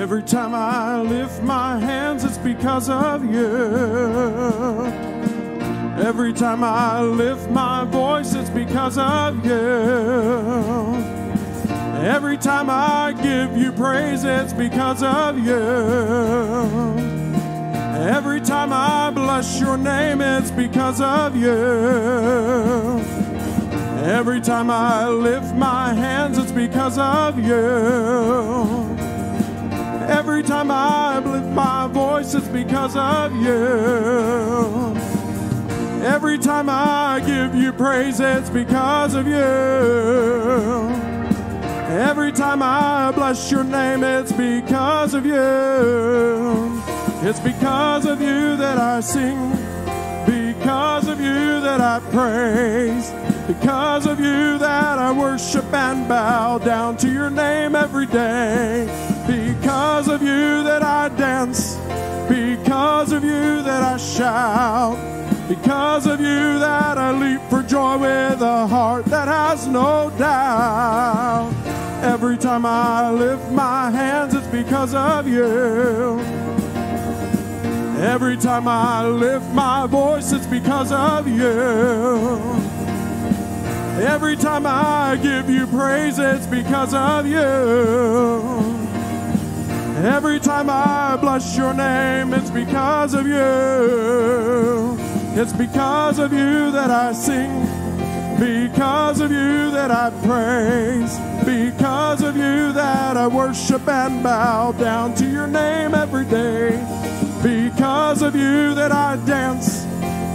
Every time I lift my hands, it's because of you. Every time I lift my voice, it's because of you. Every time I give you praise, it's because of you. Every time I bless your name, it's because of you. Every time I lift my hands, it's because of you. Every time I lift my voice, it's because of you. Every time I give you praise, it's because of you. Every time I bless your name, it's because of you. It's because of you that I sing, because of you that I praise, because of you that I worship and bow down to your name every day, because of you that I dance, because of you that I shout, because of you that I leap for joy with a heart that has no doubt. Every time I lift my hands, it's because of you. Every time I lift my voice, it's because of you. Every time I give you praise, it's because of you. Every time I bless your name, it's because of you. It's because of you that I sing, because of you that I praise, because of you that I worship and bow down to your name every day, because of you that I dance,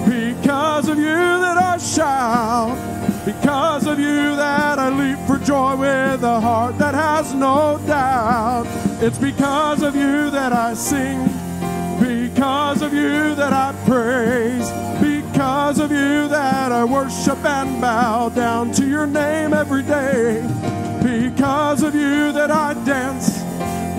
because of you that I shout, because of you that I leap for joy with a heart that has no doubt. It's because of you that I sing, because of you that I praise, because of you that I worship and bow down to your name every day, because of you that I dance,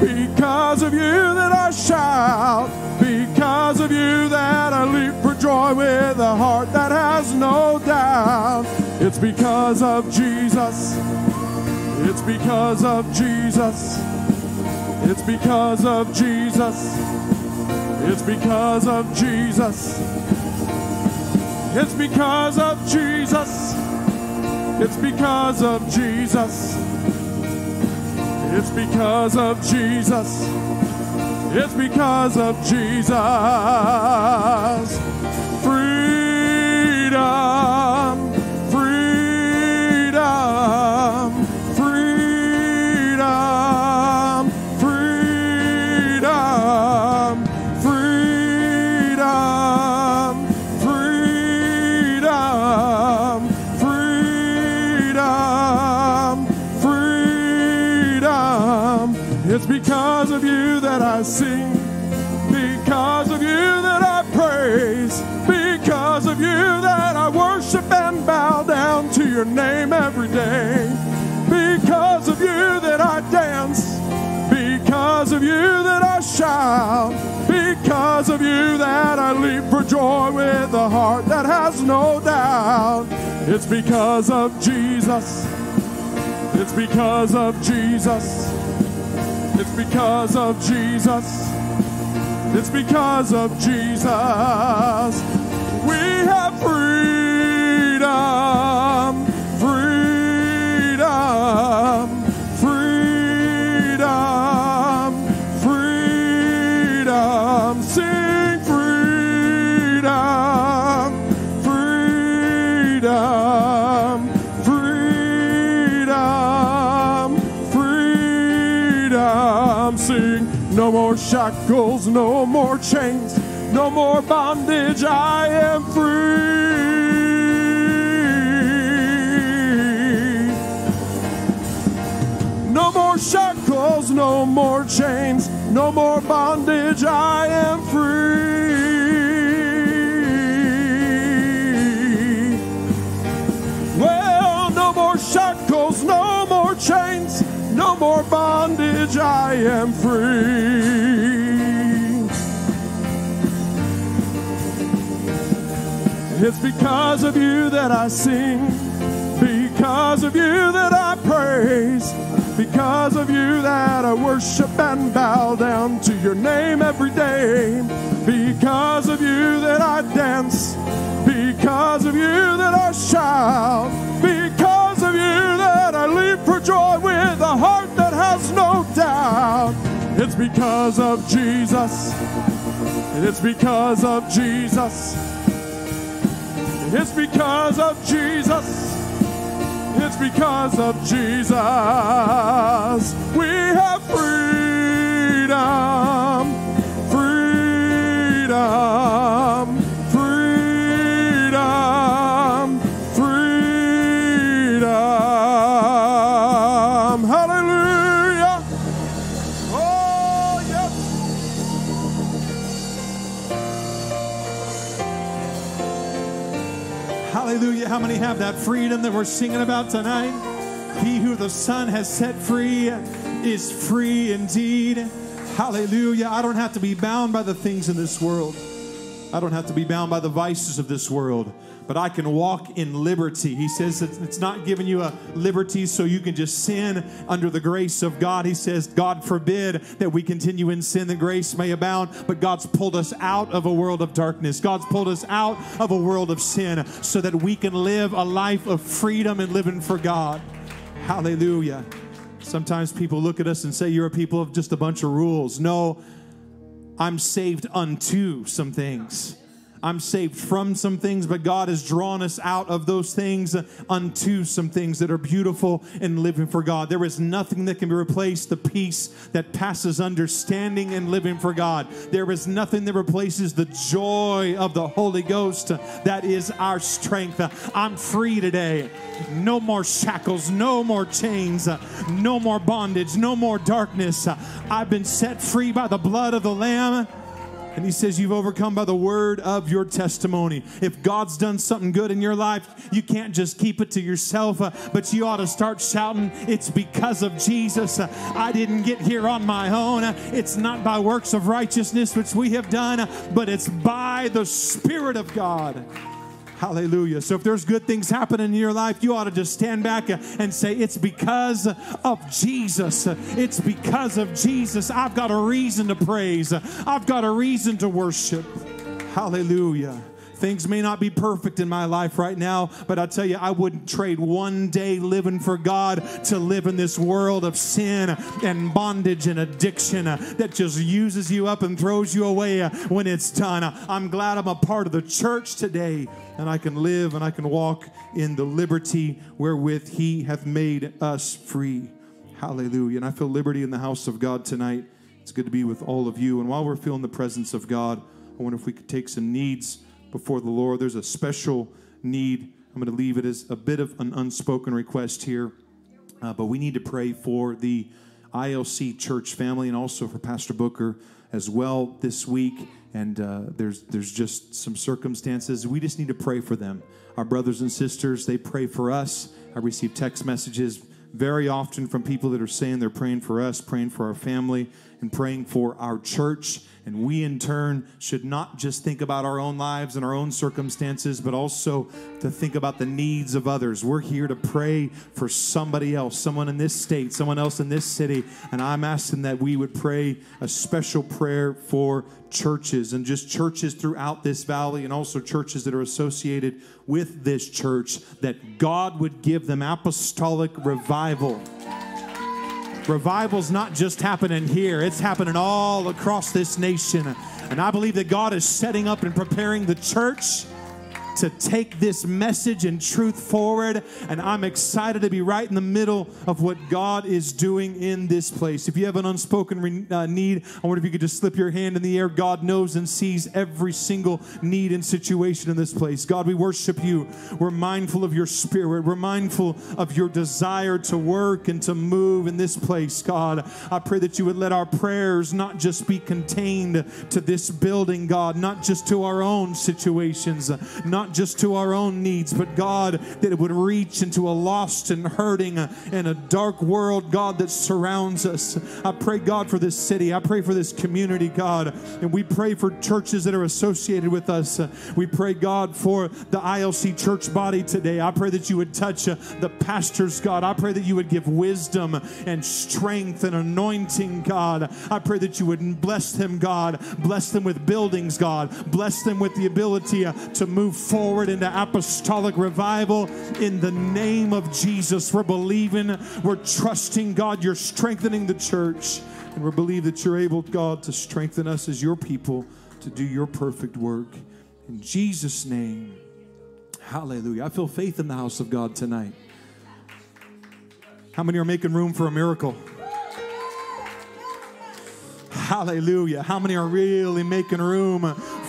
because of you that I shout, because of you that I leap for joy with a heart that has no doubt. It's because of Jesus. It's because of Jesus. It's because of Jesus. It's because of Jesus. It's because of Jesus. It's because of Jesus. It's because of Jesus. It's because of Jesus. Freedom, your name every day, because of you that I dance, because of you that I shout, because of you that I leap for joy with a heart that has no doubt. It's because of Jesus. It's because of Jesus. It's because of Jesus. It's because of Jesus. We have freedom, no more shackles, no more chains, no more bondage. I am free. No more shackles, no more chains, no more bondage. I am free. No more bondage. I am free. It's because of you that I sing, because of you that I praise, Because of you that I worship and bow down to your name every day. Because of you that I dance. Because of you that I shout. Because of you joy with a heart that has no doubt. It's because of Jesus. It's because of Jesus. It's because of Jesus. It's because of Jesus. We have freedom. Freedom. Many have that freedom that we're singing about tonight? He who the Son has set free is free indeed. Hallelujah. I don't have to be bound by the things in this world. I don't have to be bound by the vices of this world, but I can walk in liberty. He says it's not giving you a liberty so you can just sin under the grace of God. He says, God forbid that we continue in sin, that grace may abound, but God's pulled us out of a world of darkness. God's pulled us out of a world of sin so that we can live a life of freedom and living for God. Hallelujah. Sometimes people look at us and say, You're a people of just a bunch of rules. No, I'm saved unto some things. I'm saved from some things, but God has drawn us out of those things unto some things that are beautiful and living for God. There is nothing that can replace the peace that passes understanding and living for God. There is nothing that replaces the joy of the Holy Ghost that is our strength. I'm free today. No more shackles, no more chains, no more bondage, no more darkness. I've been set free by the blood of the Lamb. And he says, You've overcome by the word of your testimony. If God's done something good in your life, you can't just keep it to yourself, uh, but you ought to start shouting, It's because of Jesus. Uh, I didn't get here on my own. Uh, It's not by works of righteousness which we have done, but it's by the Spirit of God. Hallelujah. So if there's good things happening in your life, you ought to just stand back and say, It's because of Jesus. It's because of Jesus. I've got a reason to praise. I've got a reason to worship. Hallelujah. Things may not be perfect in my life right now, but I tell you, I wouldn't trade one day living for God to live in this world of sin and bondage and addiction that just uses you up and throws you away when it's done. I'm glad I'm a part of the church today and I can live and I can walk in the liberty wherewith He hath made us free. Hallelujah. And I feel liberty in the house of God tonight. It's good to be with all of you. And while we're feeling the presence of God, I wonder if we could take some needs before the Lord. There's a special need. I'm going to leave it as a bit of an unspoken request here. Uh, but we need to pray for the ILC church family and also for Pastor Booker as well this week. And uh, there's there's just some circumstances we just need to pray for them. Our brothers and sisters, they pray for us. I receive text messages very often from people that are saying they're praying for us, praying for our family, and praying for our church. And we, in turn, should not just think about our own lives and our own circumstances, but also to think about the needs of others. We're here to pray for somebody else, someone in this state, someone else in this city. And I'm asking that we would pray a special prayer for churches and just churches throughout this valley and also churches that are associated with this church, that God would give them apostolic revival. Revival's not just happening here, it's happening all across this nation. And I believe that God is setting up and preparing the church to take this message and truth forward. And I'm excited to be right in the middle of what God is doing in this place. If you have an unspoken re- uh, need, I wonder if you could just slip your hand in the air. God knows and sees every single need and situation in this place. God, we worship you. We're mindful of your spirit. We're mindful of your desire to work and to move in this place, God. I pray that you would let our prayers not just be contained to this building, God, not just to our own situations, not not just to our own needs, but God, that it would reach into a lost and hurting and a dark world, God, that surrounds us. I pray, God, for this city. I pray for this community, God. And we pray for churches that are associated with us. We pray, God, for the ILC church body today. I pray that you would touch uh, the pastors, God. I pray that you would give wisdom and strength and anointing, God. I pray that you would bless them, God. Bless them with buildings, God. Bless them with the ability uh, to move forward into apostolic revival in the name of Jesus. We're believing, we're trusting, God. You're strengthening the church. And we believe that you're able, God, to strengthen us as your people to do your perfect work. In Jesus' name, hallelujah. I feel faith in the house of God tonight. How many are making room for a miracle? Hallelujah. How many are really making room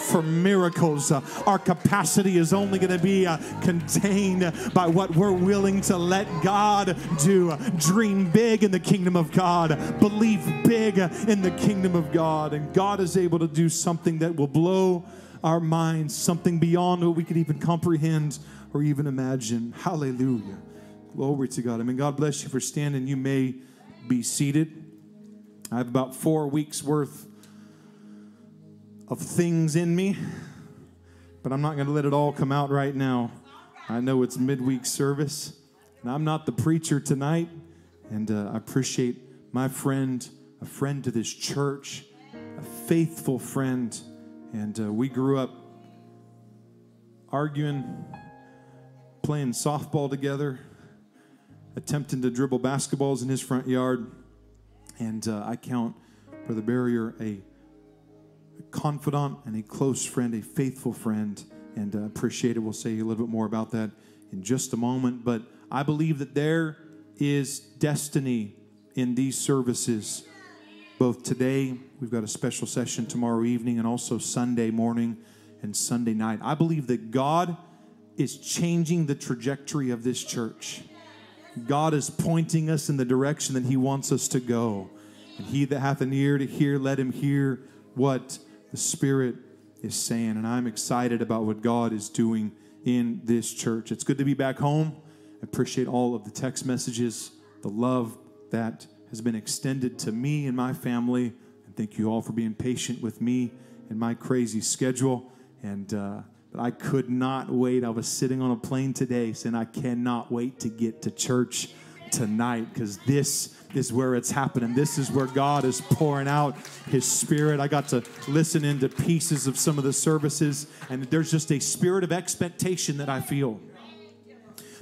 for miracles? Uh, our capacity is only going to be uh, contained by what we're willing to let God do. Dream big in the kingdom of God, believe big in the kingdom of God. And God is able to do something that will blow our minds, something beyond what we could even comprehend or even imagine. Hallelujah. Glory to God. I mean, God bless you for standing. You may be seated. I have about four weeks worth of things in me, but I'm not going to let it all come out right now. I know it's midweek service, and I'm not the preacher tonight, and uh, I appreciate my friend, a friend to this church, a faithful friend, and uh, we grew up arguing, playing softball together, attempting to dribble basketballs in his front yard and uh, I count Brother Berrier a, a, confidant and a close friend, a faithful friend, and uh, appreciate it. We'll say a little bit more about that in just a moment. But I believe that there is destiny in these services. Both today, we've got a special session tomorrow evening, and also Sunday morning and Sunday night. I believe that God is changing the trajectory of this church. God is pointing us in the direction that He wants us to go. And he that hath an ear to hear, let him hear what the Spirit is saying. And I'm excited about what God is doing in this church. It's good to be back home. I appreciate all of the text messages, the love that has been extended to me and my family. And thank you all for being patient with me and my crazy schedule. And, uh, but I could not wait. I was sitting on a plane today saying, I cannot wait to get to church tonight because this is where it's happening. This is where God is pouring out His Spirit. I got to listen into pieces of some of the services, and there's just a spirit of expectation that I feel.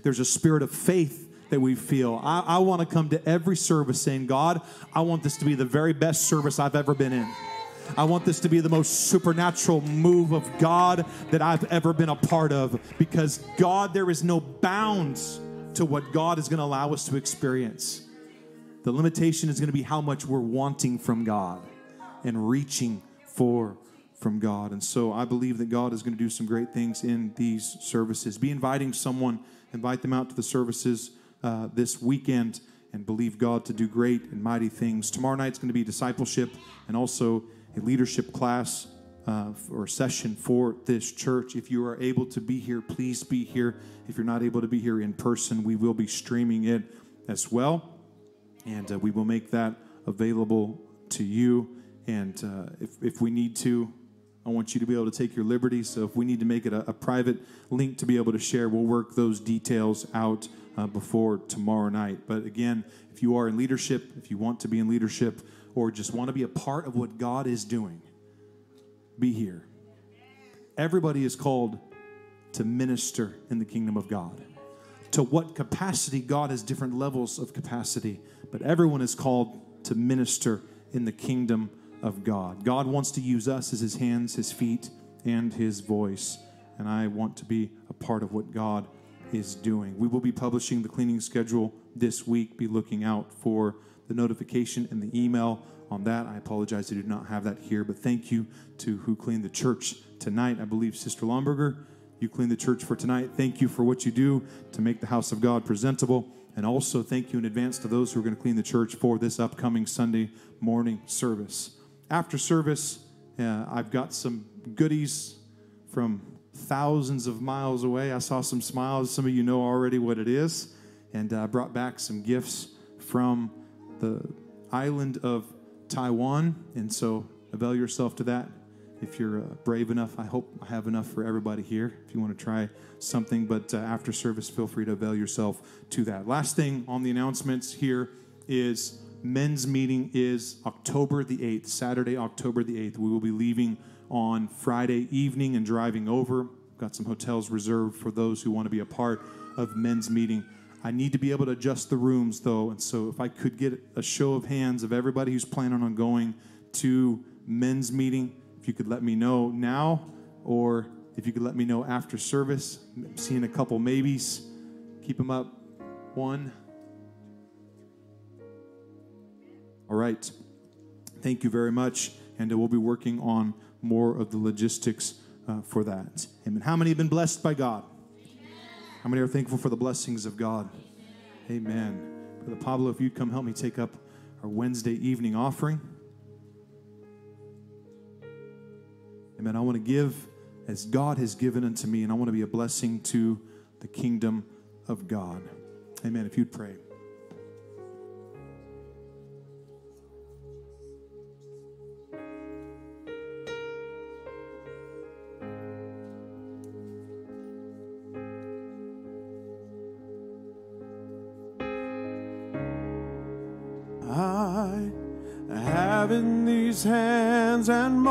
There's a spirit of faith that we feel. I, I want to come to every service saying, God, I want this to be the very best service I've ever been in. I want this to be the most supernatural move of God that I've ever been a part of because God, there is no bounds to what God is going to allow us to experience. The limitation is going to be how much we're wanting from God and reaching for from God. And so I believe that God is going to do some great things in these services. Be inviting someone, invite them out to the services uh, this weekend and believe God to do great and mighty things. Tomorrow night's going to be discipleship and also a leadership class uh, or session for this church. If you are able to be here, please be here. If you're not able to be here in person, we will be streaming it as well. And uh, we will make that available to you. And uh, if, if we need to, I want you to be able to take your liberty. So if we need to make it a, a private link to be able to share, we'll work those details out uh, before tomorrow night. But again, if you are in leadership, if you want to be in leadership, or just want to be a part of what God is doing, be here. Everybody is called to minister in the kingdom of God. To what capacity? God has different levels of capacity, but everyone is called to minister in the kingdom of God. God wants to use us as his hands, his feet, and his voice. And I want to be a part of what God is doing. We will be publishing the cleaning schedule this week. Be looking out for the notification and the email on that. I apologize I do not have that here, but thank you to who cleaned the church tonight. I believe Sister Lomberger, you clean the church for tonight. Thank you for what you do to make the house of God presentable. And also thank you in advance to those who are going to clean the church for this upcoming Sunday morning service. After service, uh, I've got some goodies from thousands of miles away. I saw some smiles. Some of you know already what it is. And I uh, brought back some gifts from the island of Taiwan. And so avail yourself to that. If you're uh, brave enough, I hope I have enough for everybody here. If you want to try something, but uh, after service, feel free to avail yourself to that. Last thing on the announcements here is men's meeting is October the 8th, Saturday, October the 8th. We will be leaving on Friday evening and driving over. Got some hotels reserved for those who want to be a part of men's meeting. I need to be able to adjust the rooms though, and so if I could get a show of hands of everybody who's planning on going to men's meeting, if you could let me know now, or if you could let me know after service. I'm seeing a couple maybes. Keep them up. One. All right. Thank you very much. And we'll be working on more of the logistics uh, for that. Amen. How many have been blessed by God? Amen. How many are thankful for the blessings of God? Amen. Amen. Brother Pablo, if you'd come help me take up our Wednesday evening offering. Amen. I want to give as God has given unto me, and I want to be a blessing to the kingdom of God. Amen. If you'd pray.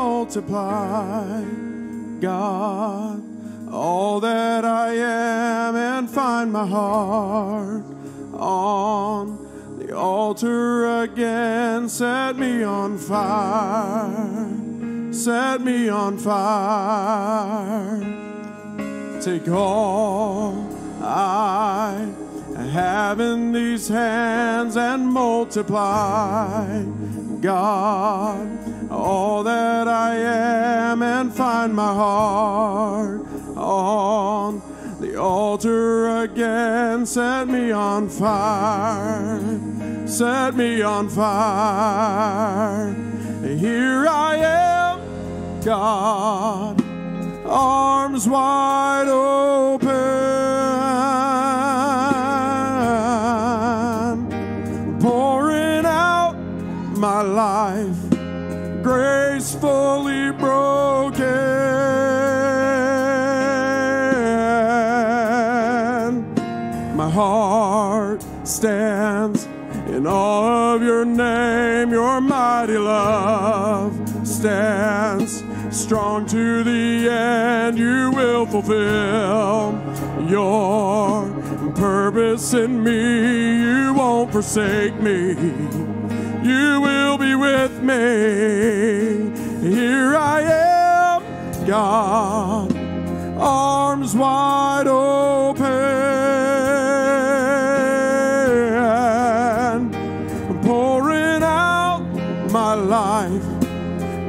Multiply, God, all that I am and find my heart on the altar again. Set me on fire, set me on fire. Take all I have in these hands and multiply God, all that I am and find my heart on the altar again. Set me on fire, set me on fire. Here I am, God, arms wide open. Mighty love stands strong to the end. You will fulfill your purpose in me. You won't forsake me you will be with me. Here I am, God, arms wide open,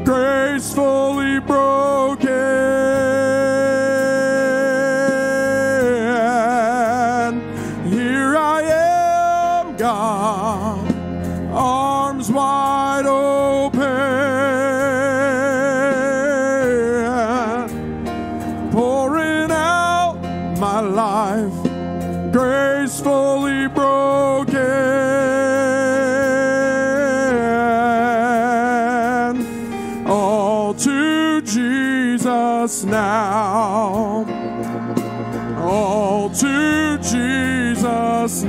gracefully broken.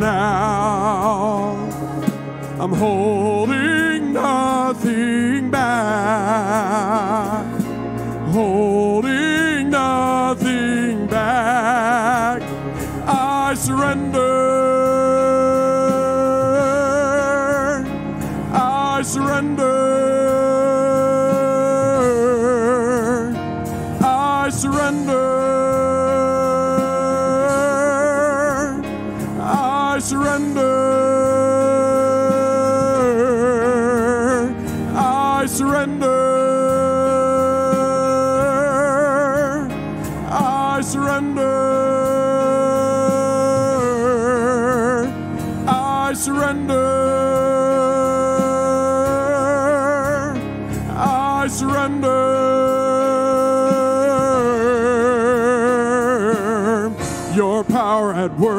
Now.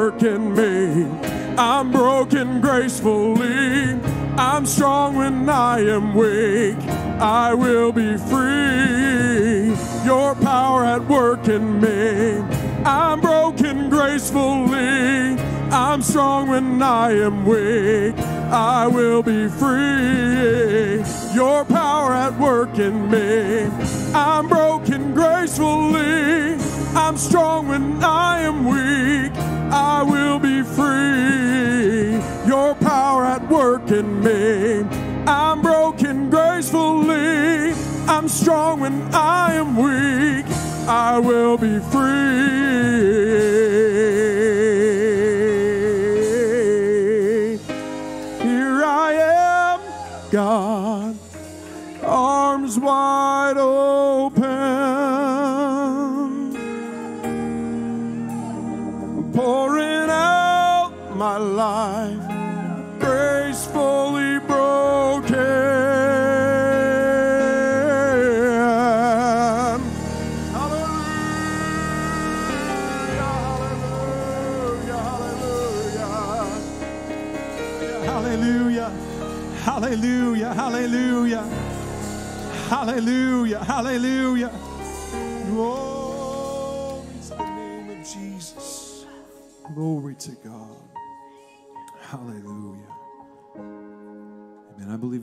Work in me. I'm broken gracefully. I'm strong when I am weak. I will be free. Your power at work in me. I'm broken gracefully. I'm strong when I am weak. I will be free. Your power at work in me. I'm broken gracefully. I'm strong when I am weak. Work in me. I'm broken gracefully. I'm strong when I am weak. I will be free.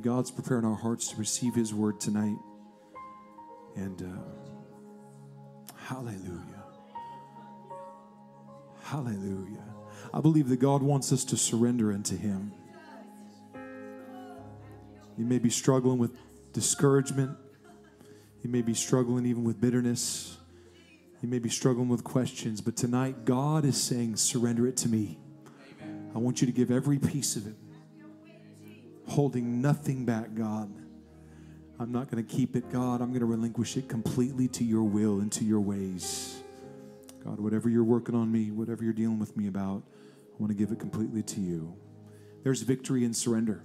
God's preparing our hearts to receive His word tonight. And uh, hallelujah. Hallelujah. I believe that God wants us to surrender unto Him. You may be struggling with discouragement. You may be struggling even with bitterness. You may be struggling with questions, but tonight God is saying, surrender it to me. I want you to give every piece of it, holding nothing back, God. I'm not going to keep it, God. I'm going to relinquish it completely to your will and to your ways. God, whatever you're working on me, whatever you're dealing with me about, I want to give it completely to you. There's victory in surrender.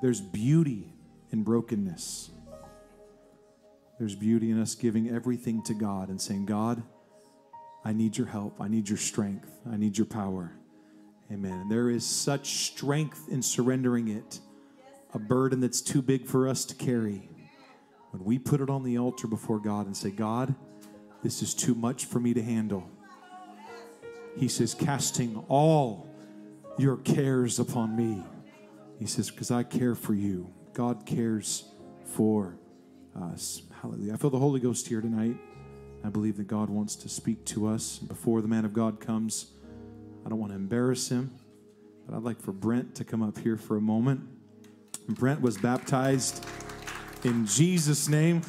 There's beauty in brokenness. There's beauty in us giving everything to God and saying, God, I need your help. I need your strength. I need your power. Amen. And there is such strength in surrendering it, a burden that's too big for us to carry. When we put it on the altar before God and say, God, this is too much for me to handle. He says, casting all your cares upon me. He says, because I care for you. God cares for us. Hallelujah. I feel the Holy Ghost here tonight. I believe that God wants to speak to us. Before the man of God comes, I don't want to embarrass him, but I'd like for Brent to come up here for a moment. Brent was baptized in Jesus' name.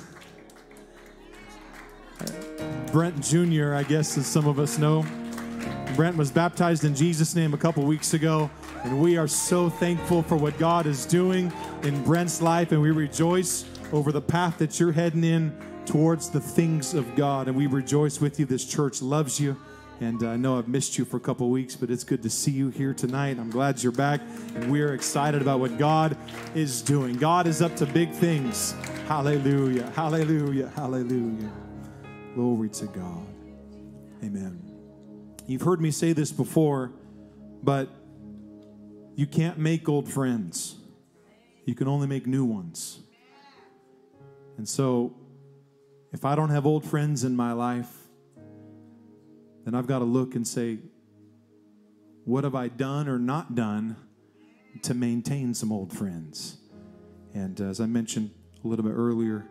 Brent Jr., I guess, as some of us know. Brent was baptized in Jesus' name a couple weeks ago, and we are so thankful for what God is doing in Brent's life, and we rejoice over the path that you're heading in towards the things of God, and we rejoice with you. This church loves you, and I know I've missed you for a couple weeks, but it's good to see you here tonight. I'm glad you're back, we're excited about what God is doing. God is up to big things. Hallelujah, hallelujah, hallelujah. Glory to God. Amen. You've heard me say this before, but you can't make old friends. You can only make new ones. And so, if I don't have old friends in my life, then I've got to look and say, what have I done or not done to maintain some old friends? And as I mentioned a little bit earlier,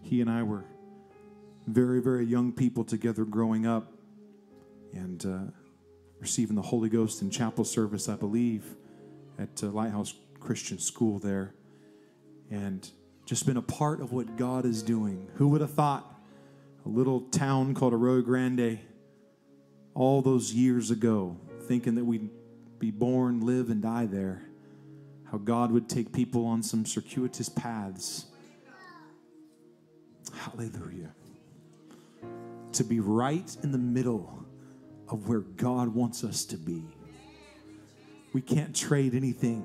he and I were very, very young people together growing up and uh, receiving the Holy Ghost in chapel service, I believe, at uh, Lighthouse Christian School there. And just been a part of what God is doing. Who would have thought a little town called Arroyo Grande all those years ago, thinking that we'd be born, live, and die there, how God would take people on some circuitous paths. Hallelujah. To be right in the middle of where God wants us to be. We can't trade anything.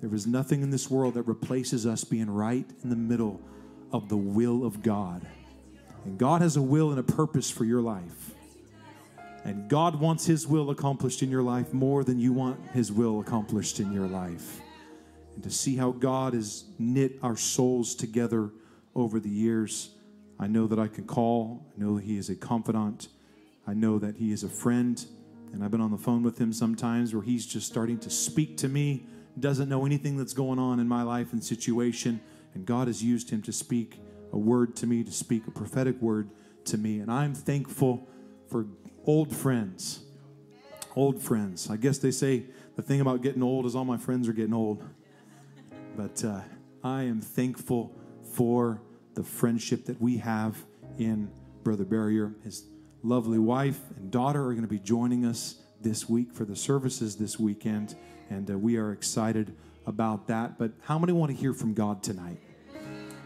There is nothing in this world that replaces us being right in the middle of the will of God. And God has a will and a purpose for your life. And God wants His will accomplished in your life more than you want His will accomplished in your life. And to see how God has knit our souls together over the years, I know that I can call. I know He is a confidant. I know that He is a friend. And I've been on the phone with Him sometimes where He's just starting to speak to me, doesn't know anything that's going on in my life and situation. And God has used Him to speak a word to me, to speak a prophetic word to me. And I'm thankful for old friends. Old friends. I guess they say the thing about getting old is all my friends are getting old. But uh, I am thankful for the friendship that we have in Brother Berrier. His lovely wife and daughter are going to be joining us this week for the services this weekend. And uh, we are excited about that. But how many want to hear from God tonight?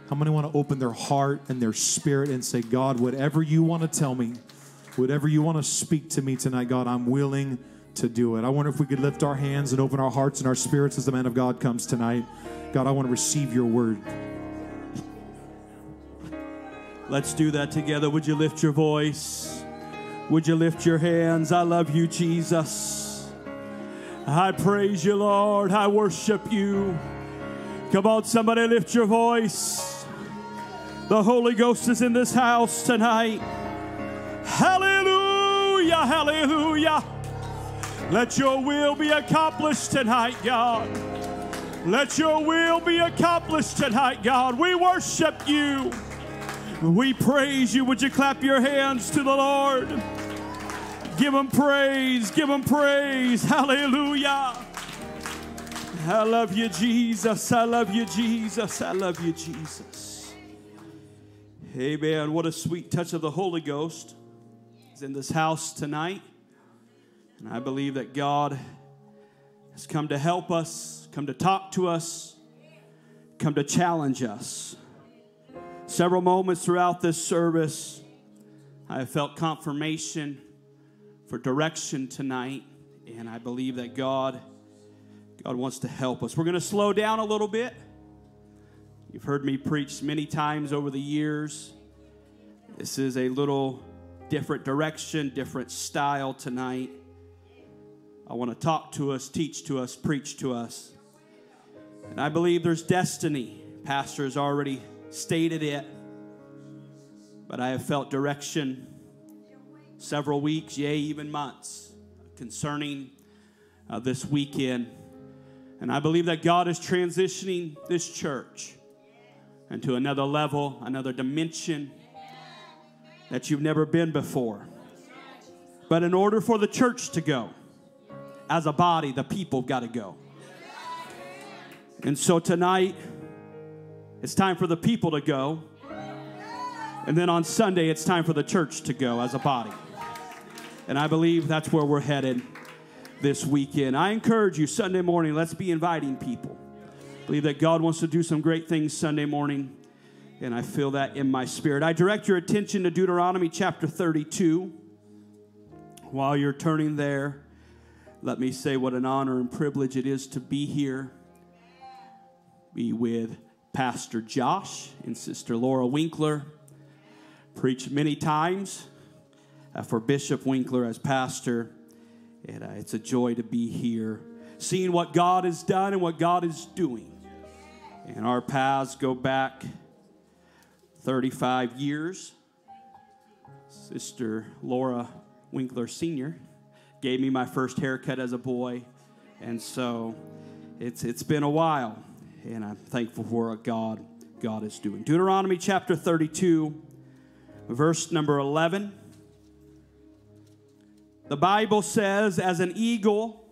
How many want to open their heart and their spirit and say, God, whatever you want to tell me, whatever you want to speak to me tonight, God, I'm willing to do it. I wonder if we could lift our hands and open our hearts and our spirits as the man of God comes tonight. God, I want to receive your word. Let's do that together. Would you lift your voice? Would you lift your hands? I love you, Jesus. I praise you, Lord. I worship you. Come on, somebody lift your voice. The Holy Ghost is in this house tonight. Hallelujah, hallelujah. Let your will be accomplished tonight, God. Let your will be accomplished tonight, God. We worship you. We praise you. Would you clap your hands to the Lord? Give him praise. Give him praise. Hallelujah. I love you, Jesus. I love you, Jesus. I love you, Jesus. Amen. What a sweet touch of the Holy Ghost is in this house tonight. And I believe that God has come to help us, come to talk to us, come to challenge us. Several moments throughout this service, I have felt confirmation for direction tonight, and I believe that God, God wants to help us. We're going to slow down a little bit. You've heard me preach many times over the years. This is a little different direction, different style tonight. I want to talk to us, teach to us, preach to us. And I believe there's destiny. Pastor has already stated it, but I have felt direction several weeks, yea, even months, concerning uh, this weekend. And I believe that God is transitioning this church into another level, another dimension that you've never been before. But in order for the church to go, as a body, the people got to go. And so tonight, it's time for the people to go. And then on Sunday, it's time for the church to go as a body. And I believe that's where we're headed this weekend. I encourage you, Sunday morning, let's be inviting people. I believe that God wants to do some great things Sunday morning, and I feel that in my spirit. I direct your attention to Deuteronomy chapter 32. While you're turning there, let me say what an honor and privilege it is to be here, be with Pastor Josh and Sister Laura Winkler. Preach many times uh, for Bishop Winkler as pastor, and uh, it's a joy to be here, seeing what God has done and what God is doing. And our paths go back 35 years. Sister Laura Winkler Sr. gave me my first haircut as a boy, and so it's, it's been a while and I'm thankful for what God God is doing. Deuteronomy chapter 32, verse number 11. The Bible says, As an eagle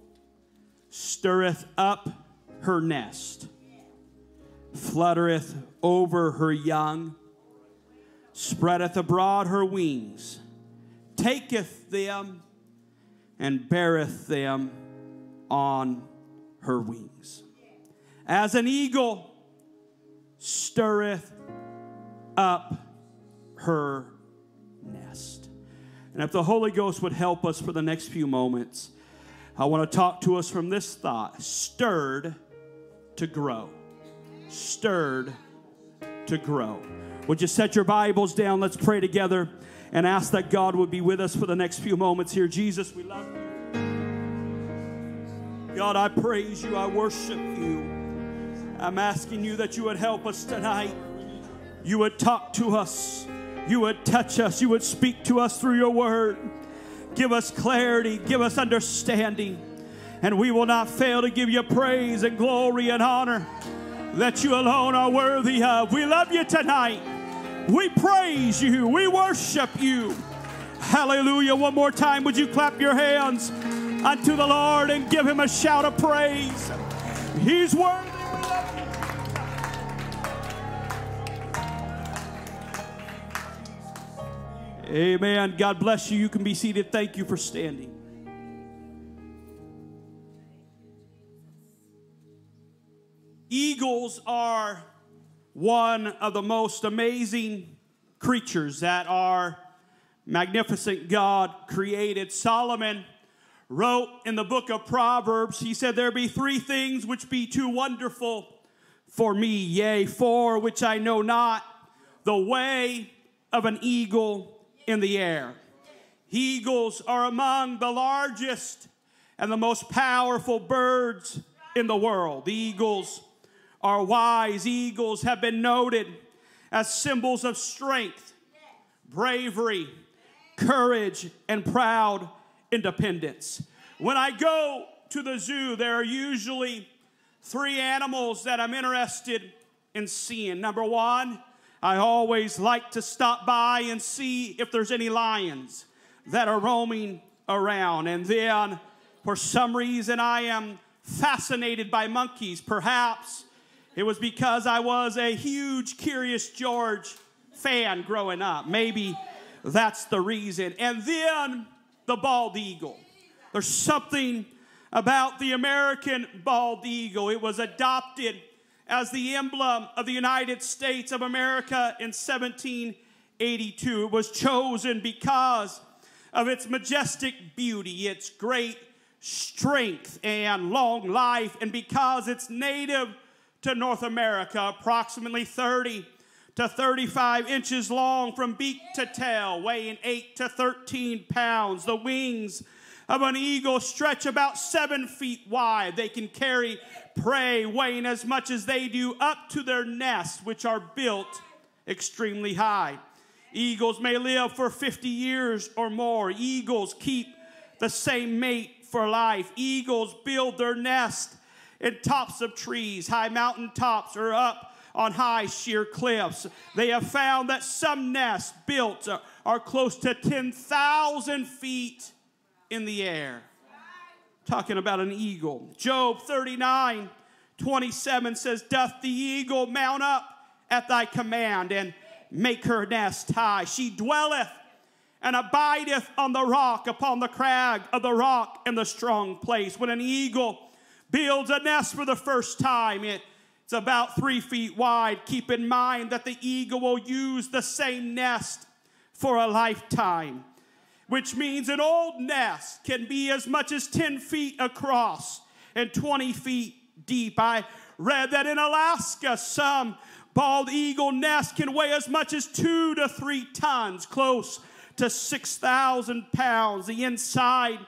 stirreth up her nest, fluttereth over her young, spreadeth abroad her wings, taketh them, and beareth them on her wings as an eagle stirreth up her nest. And if the Holy Ghost would help us for the next few moments, I want to talk to us from this thought stirred to grow. Stirred to grow. Would you set your Bibles down? Let's pray together and ask that God would be with us for the next few moments here. Jesus, we love you. God, I praise you. I worship you. I'm asking you that you would help us tonight. You would talk to us. You would touch us. You would speak to us through your word. Give us clarity. Give us understanding. And we will not fail to give you praise and glory and honor that you alone are worthy of. We love you tonight. We praise you. We worship you. Hallelujah. One more time, would you clap your hands unto the Lord and give him a shout of praise? He's worthy. Amen. God bless you. You can be seated. Thank you for standing. Eagles are one of the most amazing creatures that our magnificent God created. Solomon wrote in the book of Proverbs, he said, There be three things which be too wonderful for me, yea, four which I know not, the way of an eagle in the air. Eagles are among the largest and the most powerful birds in the world. The eagles our wise eagles have been noted as symbols of strength, bravery, courage, and proud independence. When I go to the zoo, there are usually three animals that I'm interested in seeing. Number one, I always like to stop by and see if there's any lions that are roaming around. And then, for some reason, I am fascinated by monkeys. Perhaps it was because I was a huge Curious George fan growing up. Maybe that's the reason. And then the bald eagle. There's something about the American bald eagle. It was adopted as the emblem of the United States of America in 1782. It was chosen because of its majestic beauty, its great strength and long life, and because its native to North America, approximately 30 to 35 inches long from beak to tail, weighing 8 to 13 pounds. The wings of an eagle stretch about 7 feet wide. They can carry prey weighing as much as they do up to their nests, which are built extremely high. Eagles may live for 50 years or more. Eagles keep the same mate for life. Eagles build their nest in tops of trees, high mountain tops, or up on high sheer cliffs. They have found that some nests built are close to 10,000 feet in the air. Talking about an eagle. Job 39 27 says, Doth the eagle mount up at thy command and make her nest high? She dwelleth and abideth on the rock, upon the crag of the rock in the strong place. When an eagle builds a nest for the first time. It, it's about three feet wide. Keep in mind that the eagle will use the same nest for a lifetime, which means an old nest can be as much as 10 feet across and 20 feet deep. I read that in Alaska, some bald eagle nests can weigh as much as two to three tons, close to 6,000 pounds. The inside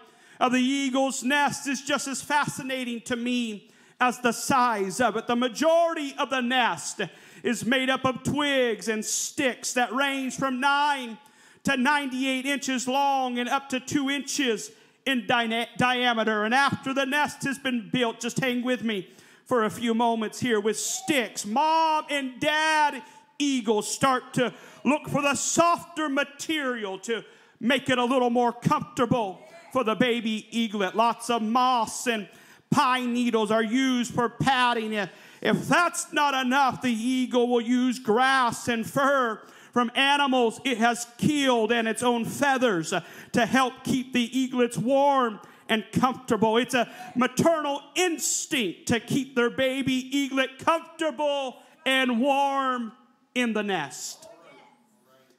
of the eagle's nest is just as fascinating to me as the size of it. The majority of the nest is made up of twigs and sticks that range from 9 to 98 inches long and up to 2 inches in di- diameter. And after the nest has been built, just hang with me for a few moments here with sticks. Mom and dad eagles start to look for the softer material to make it a little more comfortable for the baby eaglet. Lots of moss and pine needles are used for padding. it. If that's not enough, the eagle will use grass and fur from animals it has killed and its own feathers to help keep the eaglets warm and comfortable. It's a maternal instinct to keep their baby eaglet comfortable and warm in the nest.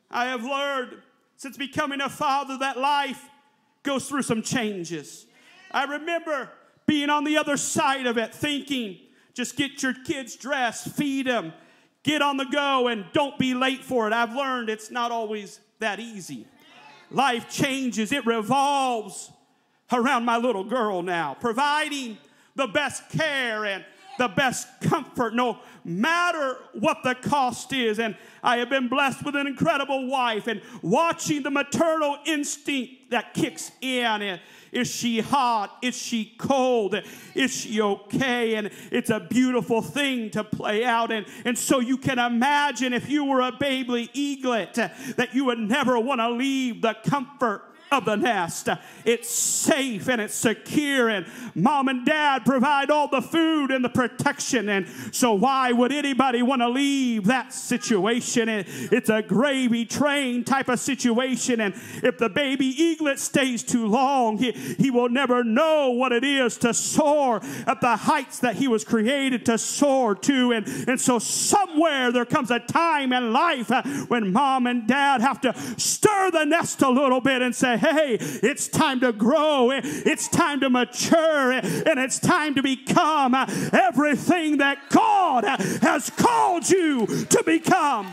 I have learned since becoming a father that life goes through some changes. I remember being on the other side of it thinking, just get your kids dressed, feed them, get on the go and don't be late for it. I've learned it's not always that easy. Life changes, it revolves around my little girl now, providing the best care and the best comfort, no matter what the cost is. And I have been blessed with an incredible wife and watching the maternal instinct that kicks in. And is she hot? Is she cold? Is she okay? And it's a beautiful thing to play out. And, and so you can imagine if you were a baby eaglet that you would never want to leave the comfort of the nest. It's safe and it's secure, and mom and dad provide all the food and the protection. And so, why would anybody want to leave that situation? It's a gravy train type of situation, and if the baby eaglet stays too long, he, he will never know what it is to soar at the heights that he was created to soar to. And, and so, somewhere there comes a time in life uh, when mom and dad have to stir the nest a little bit and say, hey, it's time to grow, it's time to mature, and it's time to become everything that God has called you to become.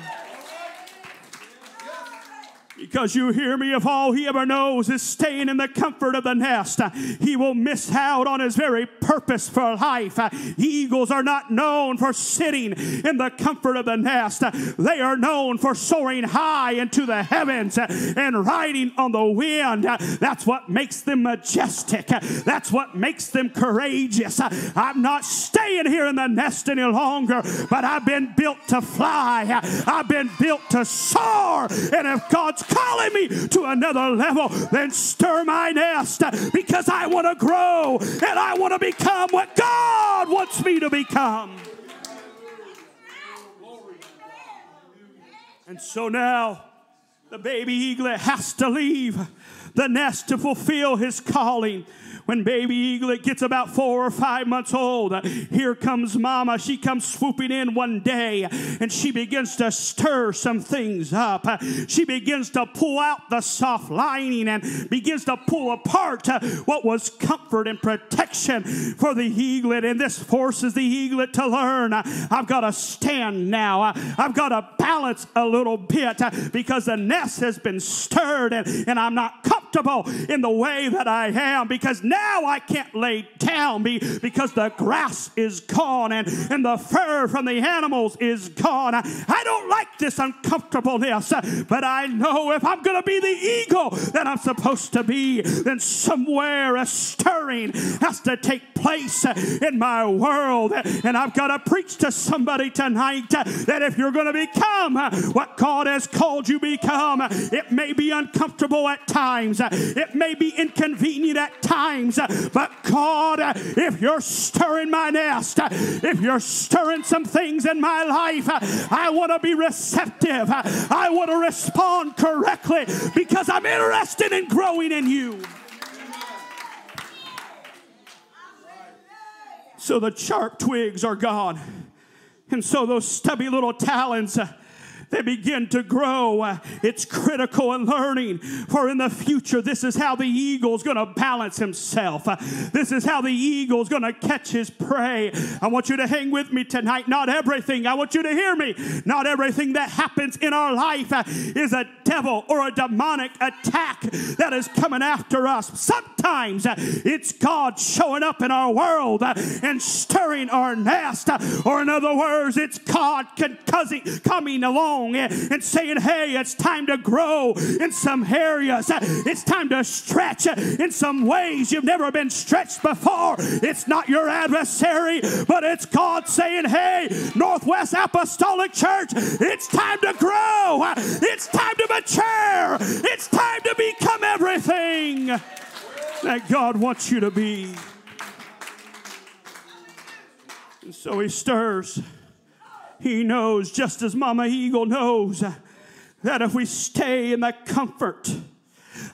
Because you hear me, if all he ever knows is staying in the comfort of the nest, he will miss out on his very purpose for life. Eagles are not known for sitting in the comfort of the nest, they are known for soaring high into the heavens and riding on the wind. That's what makes them majestic, that's what makes them courageous. I'm not staying here in the nest any longer, but I've been built to fly, I've been built to soar. And if God's calling me to another level, then stir my nest because I want to grow and I want to become what God wants me to become. And so now the baby eaglet has to leave the nest to fulfill his calling. When baby eaglet gets about four or five months old, here comes mama. She comes swooping in one day and she begins to stir some things up. She begins to pull out the soft lining and begins to pull apart what was comfort and protection for the eaglet. And this forces the eaglet to learn I've got to stand now. I've got to balance a little bit because the nest has been stirred and, and I'm not comfortable in the way that I am because now I can't lay down because the grass is gone and, and the fur from the animals is gone. I don't like this uncomfortableness, but I know if I'm going to be the eagle that I'm supposed to be, then somewhere a stirring has to take place in my world. And I've got to preach to somebody tonight that if you're going to become what God has called you become, it may be uncomfortable at times, it may be inconvenient at times, but God, if you're stirring my nest, if you're stirring some things in my life, I want to be receptive. I want to respond correctly because I'm interested in growing in you. So the sharp twigs are gone. And so those stubby little talons they begin to grow. Uh, it's critical in learning, for in the future, this is how the eagle's going to balance himself. Uh, this is how the eagle's going to catch his prey. I want you to hang with me tonight. Not everything, I want you to hear me. Not everything that happens in our life uh, is a devil or a demonic attack that is coming after us. Sometimes it's God showing up in our world and stirring our nest, or in other words, it's God coming along and saying, hey, it's time to grow in some areas. It's time to stretch in some ways you've never been stretched before. It's not your adversary, but it's God saying, hey, Northwest Apostolic Church, it's time to grow. It's time to mature. It's time to become everything that God wants you to be. And so he stirs he knows, just as Mama Eagle knows, that if we stay in the comfort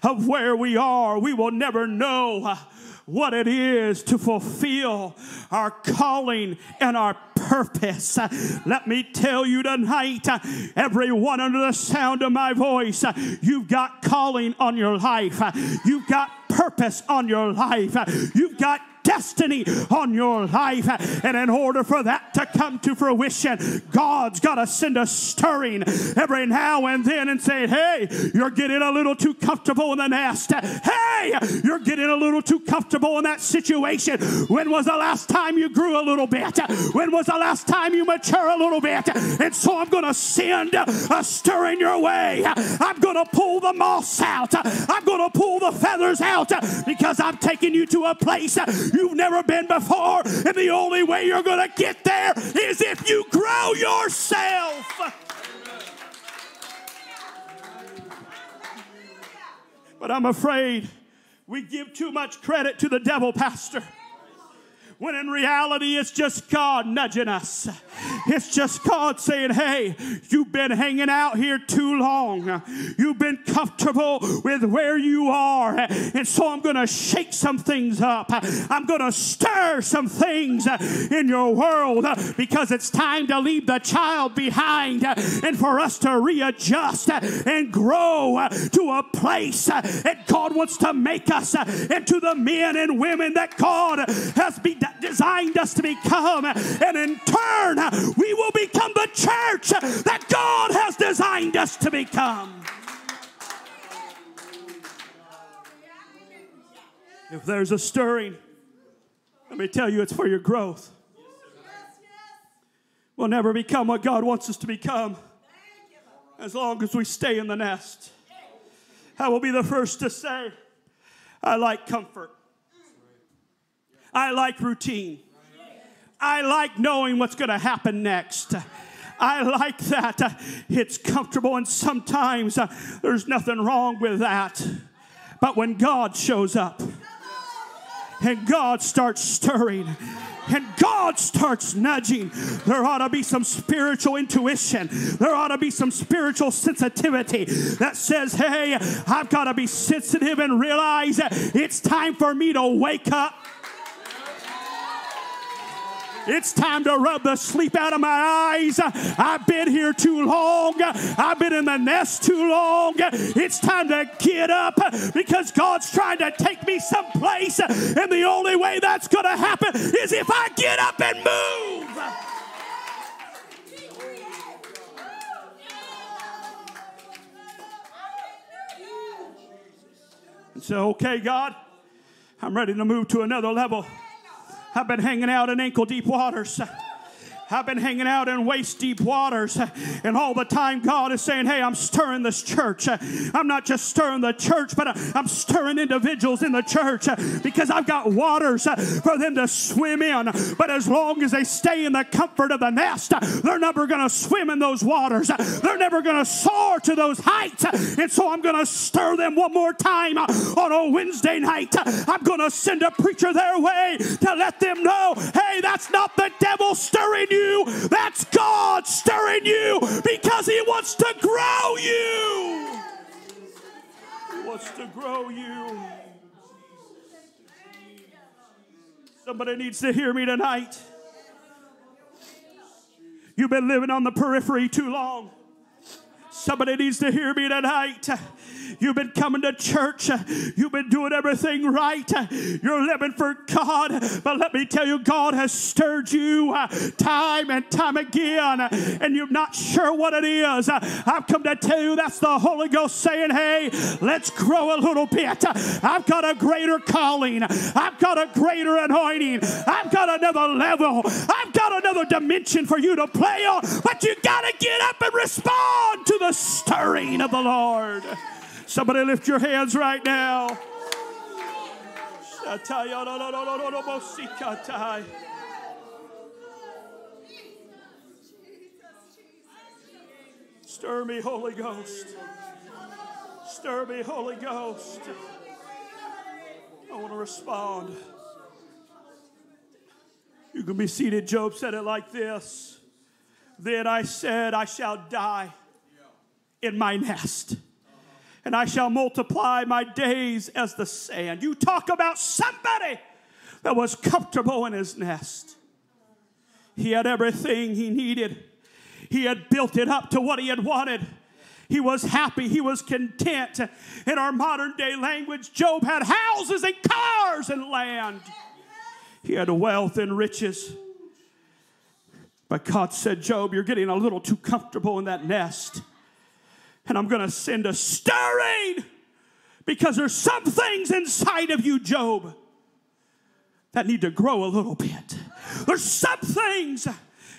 of where we are, we will never know what it is to fulfill our calling and our purpose. Let me tell you tonight, everyone under the sound of my voice, you've got calling on your life. You've got purpose on your life. You've got destiny on your life. And in order for that to come to fruition, God's got to send a stirring every now and then and say, Hey, you're getting a little too comfortable in the nest. Hey, you're getting a little too comfortable in that situation. When was the last time you grew a little bit? When was the last time you mature a little bit? And so I'm going to send a stirring your way. I'm going to pull the moss out. I'm going to pull the feathers out because I'm taking you to a place you've never been before. And the only way you're going to get there is if you grow yourself. But I'm afraid we give too much credit to the devil, Pastor when in reality it's just God nudging us. It's just God saying, Hey, you've been hanging out here too long. You've been comfortable with where you are. And so I'm going to shake some things up. I'm going to stir some things in your world because it's time to leave the child behind and for us to readjust and grow to a place that God wants to make us into the men and women that God has been designed us to become. And in turn, we will become the church that God has designed us to become. If there's a stirring, let me tell you, it's for your growth. We'll never become what God wants us to become as long as we stay in the nest. I will be the first to say, I like comfort. I like routine. I like knowing what's going to happen next. I like that. It's comfortable, and sometimes uh, there's nothing wrong with that. But when God shows up and God starts stirring, and God starts nudging, there ought to be some spiritual intuition. There ought to be some spiritual sensitivity that says, hey, I've got to be sensitive and realize it's time for me to wake up. It's time to rub the sleep out of my eyes. I've been here too long. I've been in the nest too long. It's time to get up because God's trying to take me someplace. And the only way that's going to happen is if I get up and move. And so, okay, God, I'm ready to move to another level. I've been hanging out in ankle deep waters. I've been hanging out in waist deep waters, and all the time God is saying, Hey, I'm stirring this church. I'm not just stirring the church, but I'm stirring individuals in the church because I've got waters for them to swim in. But as long as they stay in the comfort of the nest, they're never going to swim in those waters. They're never going to soar to those heights. And so I'm going to stir them one more time on a Wednesday night. I'm going to send a preacher their way to let them know, Hey, that's not the devil stirring you you, that's God stirring you because He wants to grow you. He wants to grow you. Somebody needs to hear me tonight. You've been living on the periphery too long. Somebody needs to hear me tonight. You've been coming to church. You've been doing everything right. You're living for God. But let me tell you, God has stirred you uh, time and time again, and you're not sure what it is. I've come to tell you that's the Holy Ghost saying, Hey, let's grow a little bit. I've got a greater calling. I've got a greater anointing. I've got another level. I've got another dimension for you to play on. But you got to get up and respond to the stirring of the Lord. Somebody lift your hands right now. Stir me, Holy Ghost. Stir me, Holy Ghost. I want to respond. You can be seated. Job said it like this Then I said, I shall die in my nest and I shall multiply my days as the sand. You talk about somebody that was comfortable in his nest. He had everything he needed, he had built it up to what he had wanted. He was happy. He was content. In our modern day language, Job had houses and cars and land. He had wealth and riches. But God said, Job, you're getting a little too comfortable in that nest. And I'm going to send a stirring because there's some things inside of you, Job, that need to grow a little bit. There's some things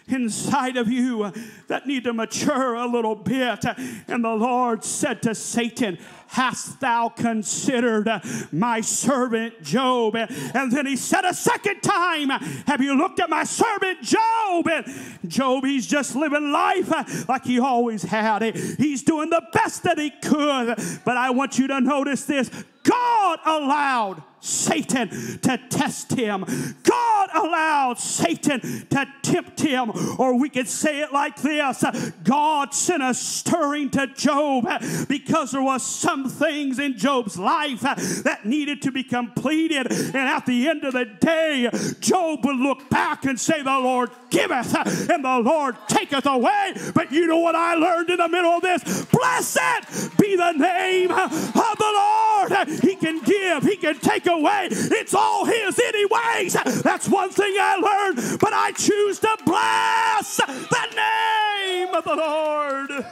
inside of you that need to mature a little bit. And the Lord said to Satan, Hast thou considered my servant Job? And then he said a second time, Have you looked at my servant Job? And Job, he's just living life like he always had. It. He's doing the best that he could. But I want you to notice this God allowed Satan to test him. God allowed Satan to tempt him. Or we could say it like this God sent a stirring to Job because there was some things in Job's life that needed to be completed. And at the end of the day, Job would look back and say, The Lord giveth and the Lord taketh away. But you know what I learned in the middle of this? Blessed be the name of the Lord. He can give, He can take away. It's all His, anyways. That's one thing I learned. But I choose to bless the name of the Lord.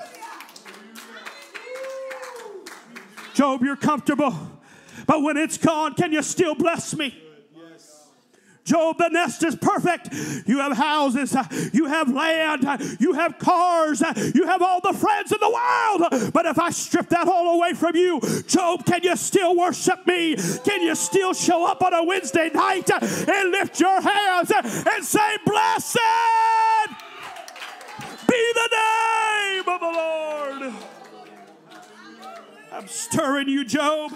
Job, you're comfortable. But when it's gone, can you still bless me? Job, the nest is perfect. You have houses, you have land, you have cars, you have all the friends in the world. But if I strip that all away from you, Job, can you still worship me? Can you still show up on a Wednesday night and lift your hands and say, Blessed be the name of the Lord? I'm stirring you, Job.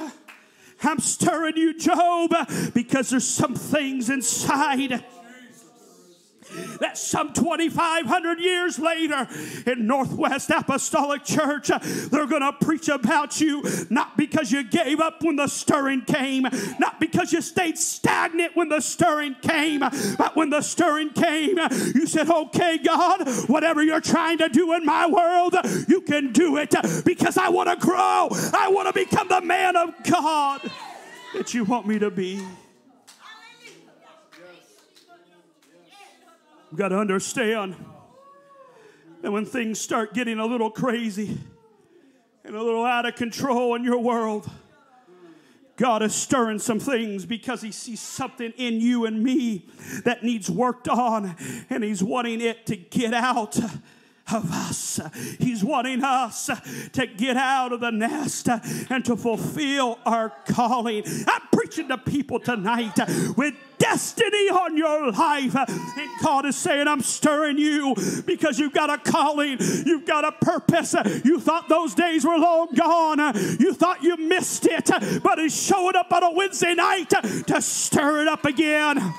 I'm stirring you, Job, because there's some things inside that some 2,500 years later in Northwest Apostolic Church, they're going to preach about you not because you gave up when the stirring came, not because you stayed stagnant when the stirring came, but when the stirring came, you said, Okay, God, whatever you're trying to do in my world, you can do it because I want to grow. I want to become the man of God that you want me to be. You've got to understand that when things start getting a little crazy and a little out of control in your world, God is stirring some things because He sees something in you and me that needs worked on, and He's wanting it to get out of us. He's wanting us to get out of the nest and to fulfill our calling. I'm preaching to people tonight with destiny on your life. And God is saying, I'm stirring you because you've got a calling, you've got a purpose. You thought those days were long gone, you thought you missed it, but He's showing up on a Wednesday night to stir it up again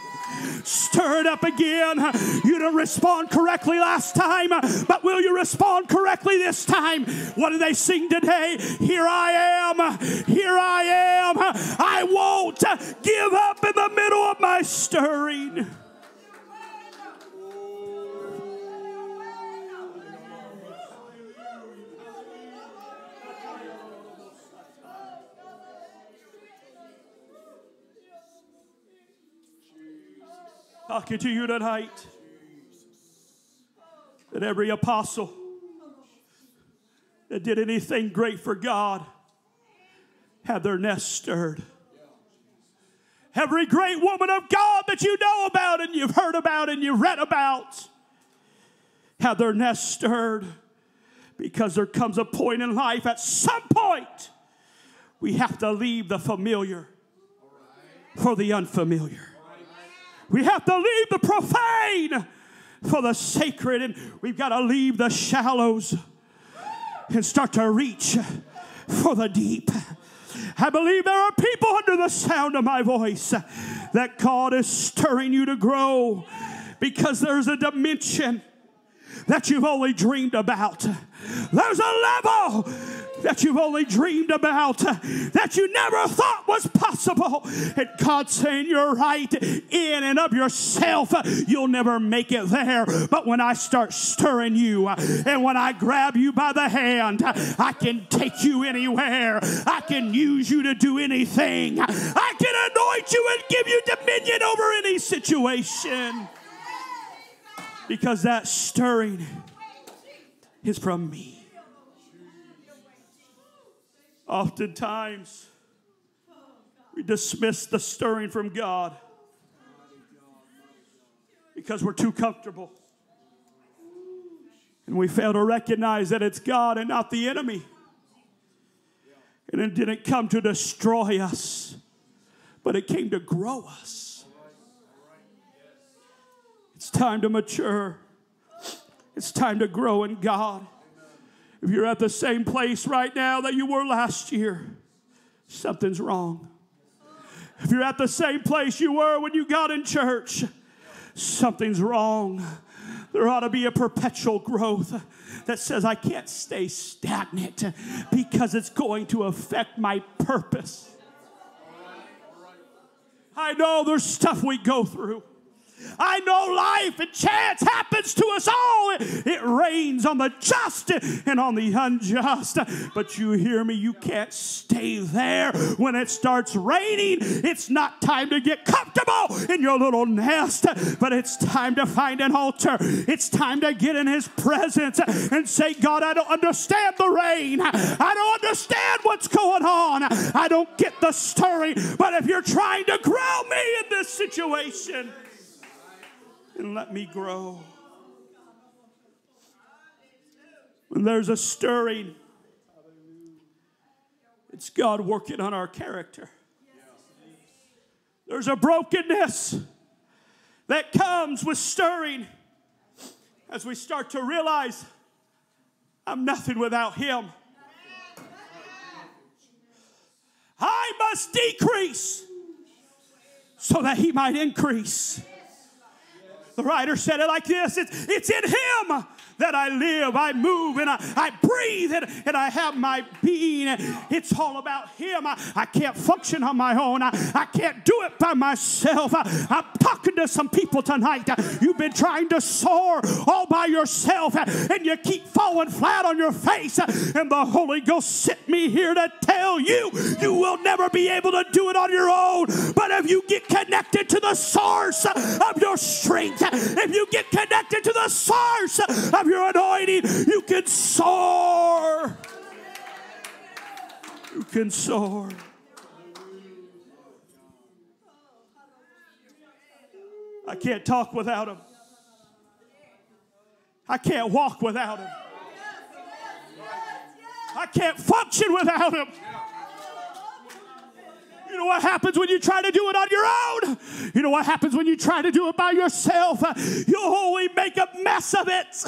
stir it up again. You didn't respond correctly last time, but will you respond correctly this time? What do they sing today? Here I am, here I am. I won't give up in the middle of my stirring. Talking to you tonight that every apostle that did anything great for God had their nest stirred. Every great woman of God that you know about and you've heard about and you've read about had their nest stirred because there comes a point in life at some point we have to leave the familiar for the unfamiliar. We have to leave the profane for the sacred, and we've got to leave the shallows and start to reach for the deep. I believe there are people under the sound of my voice that God is stirring you to grow because there's a dimension that you've only dreamed about. There's a level that you've only dreamed about, that you never thought was possible. And God's saying, You're right, in and of yourself, you'll never make it there. But when I start stirring you, and when I grab you by the hand, I can take you anywhere. I can use you to do anything. I can anoint you and give you dominion over any situation. Because that stirring is from me. Oftentimes, we dismiss the stirring from God because we're too comfortable. And we fail to recognize that it's God and not the enemy. And it didn't come to destroy us, but it came to grow us. It's time to mature, it's time to grow in God. If you're at the same place right now that you were last year, something's wrong. If you're at the same place you were when you got in church, something's wrong. There ought to be a perpetual growth that says, I can't stay stagnant because it's going to affect my purpose. I know there's stuff we go through. I know life and chance happens to us all. It, rains on the just and on the unjust. But you hear me, you can't stay there. When it starts raining, it's not time to get comfortable in your little nest, but it's time to find an altar. It's time to get in His presence and say, God, I don't understand the rain. I don't understand what's going on. I don't get the story. But if you're trying to grow me in this situation, and let me grow. When there's a stirring, it's God working on our character. There's a brokenness that comes with stirring as we start to realize I'm nothing without Him. I must decrease so that He might increase. The writer said it like this it's, it's in Him that I live, I move, and I, I breathe, and, and I have my being. It's all about Him. I, I can't function on my own, I, I can't do it by myself. I, I'm talking to some people tonight. You've been trying to soar all by yourself, and you keep falling flat on your face. And the Holy Ghost sent me here to tell you you will never be able to do it on your own. But if you get connected to the source of your strength, if you get connected to the source of your anointing, you can soar. You can soar. I can't talk without him. I can't walk without him. I can't function without him. You know what happens when you try to do it on your own? You know what happens when you try to do it by yourself? You'll only make a mess of it.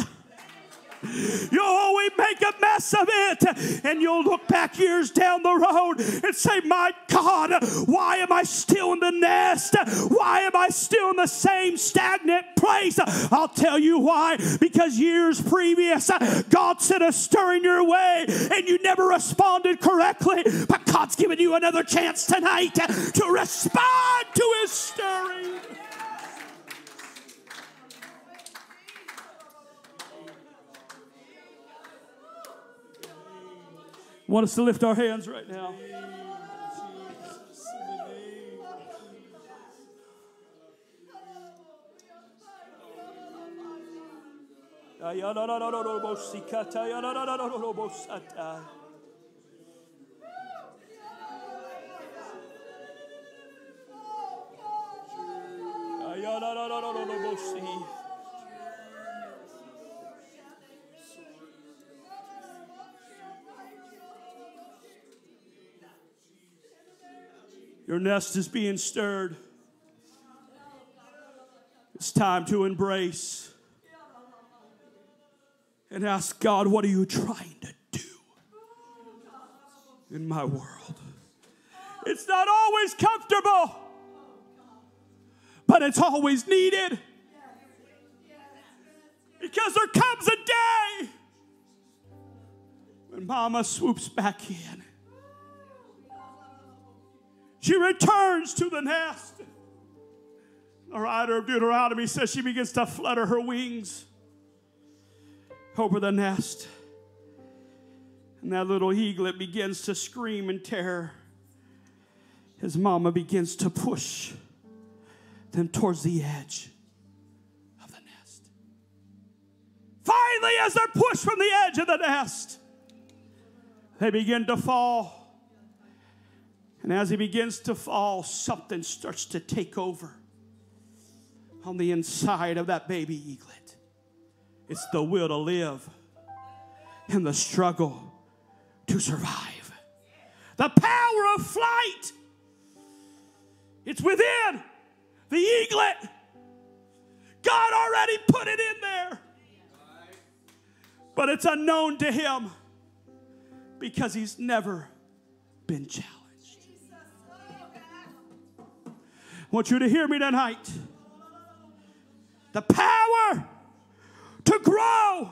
You'll always make a mess of it. And you'll look back years down the road and say, My God, why am I still in the nest? Why am I still in the same stagnant place? I'll tell you why. Because years previous, God sent a stirring your way and you never responded correctly. But God's given you another chance tonight to respond to his stirring. Want us to lift our hands right now. Your nest is being stirred. It's time to embrace and ask God, what are you trying to do in my world? It's not always comfortable, but it's always needed. Because there comes a day when mama swoops back in. She returns to the nest. The writer of Deuteronomy says she begins to flutter her wings over the nest. And that little eaglet begins to scream in terror. His mama begins to push them towards the edge of the nest. Finally, as they're pushed from the edge of the nest, they begin to fall. And as he begins to fall, something starts to take over on the inside of that baby eaglet. It's the will to live and the struggle to survive. The power of flight. It's within the eaglet. God already put it in there. But it's unknown to him because he's never been challenged. Want you to hear me tonight. The power to grow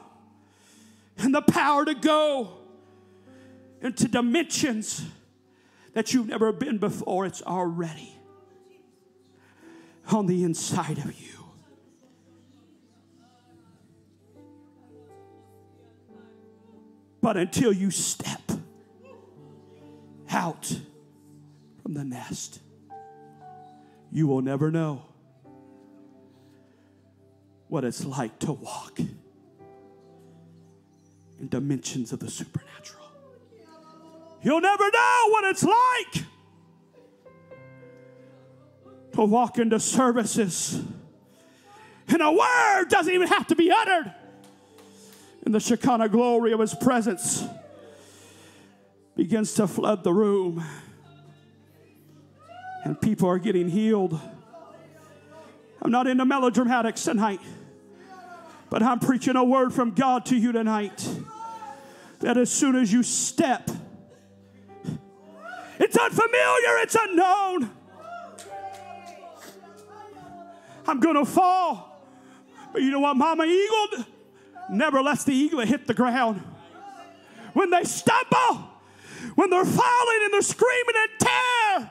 and the power to go into dimensions that you've never been before. It's already on the inside of you. But until you step out from the nest, you will never know what it's like to walk in dimensions of the supernatural. You'll never know what it's like to walk into services and a word doesn't even have to be uttered. And the Shekinah glory of his presence begins to flood the room. And people are getting healed. I'm not into melodramatics tonight, but I'm preaching a word from God to you tonight that as soon as you step, it's unfamiliar, it's unknown. I'm to fall. But you know what, Mama Eagle never lets the eagle hit the ground. When they stumble, when they're falling and they're screaming and tear,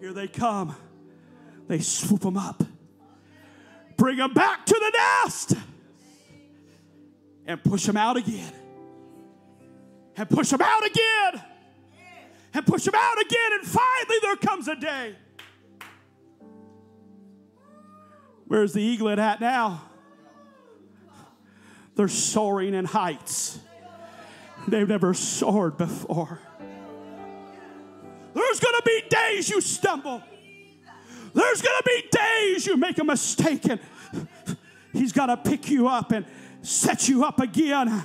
here they come. They swoop them up, bring them back to the nest, and push them out again. And push them out again. And push them out again. And finally, there comes a day Where's the eaglet at now? They're soaring in heights they've never soared before. There's going to be days you stumble. There's going to be days you make a mistake and he's got to pick you up and set you up again.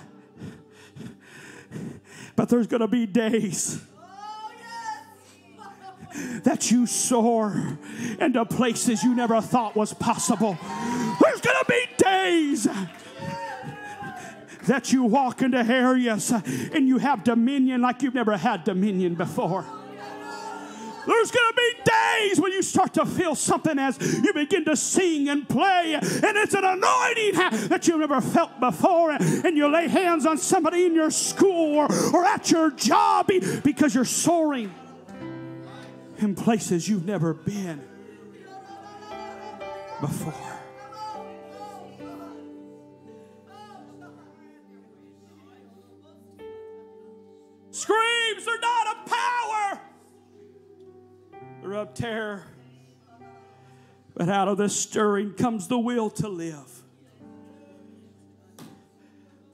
But there's going to be days that you soar into places you never thought was possible. There's going to be days that you walk into areas and you have dominion like you've never had dominion before. There's going to be days when you start to feel something as you begin to sing and play, and it's an anointing that you've never felt before. And you lay hands on somebody in your school or, or at your job because you're soaring in places you've never been before. Screams are not a power, they're terror. But out of this stirring comes the will to live.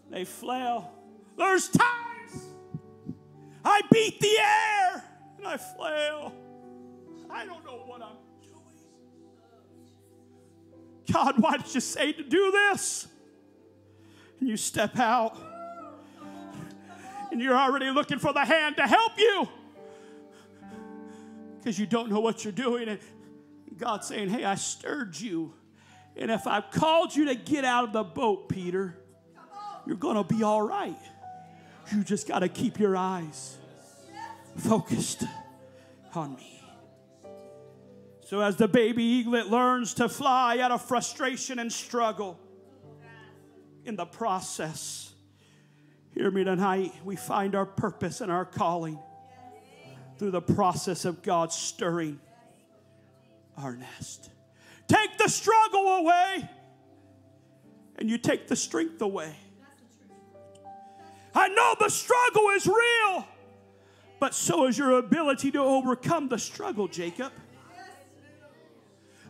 They flail. There's times I beat the air and I flail. I don't know what I'm doing. God, why did you say to do this? And you step out, and you're already looking for the hand to help you because you don't know what you're doing. And God's saying, Hey, I stirred you. And if I've called you to get out of the boat, Peter, you're going to be all right. You just got to keep your eyes focused on me. So, as the baby eaglet learns to fly out of frustration and struggle, in the process, Hear me tonight. We find our purpose and our calling through the process of God stirring our nest. Take the struggle away, and you take the strength away. I know the struggle is real, but so is your ability to overcome the struggle, Jacob.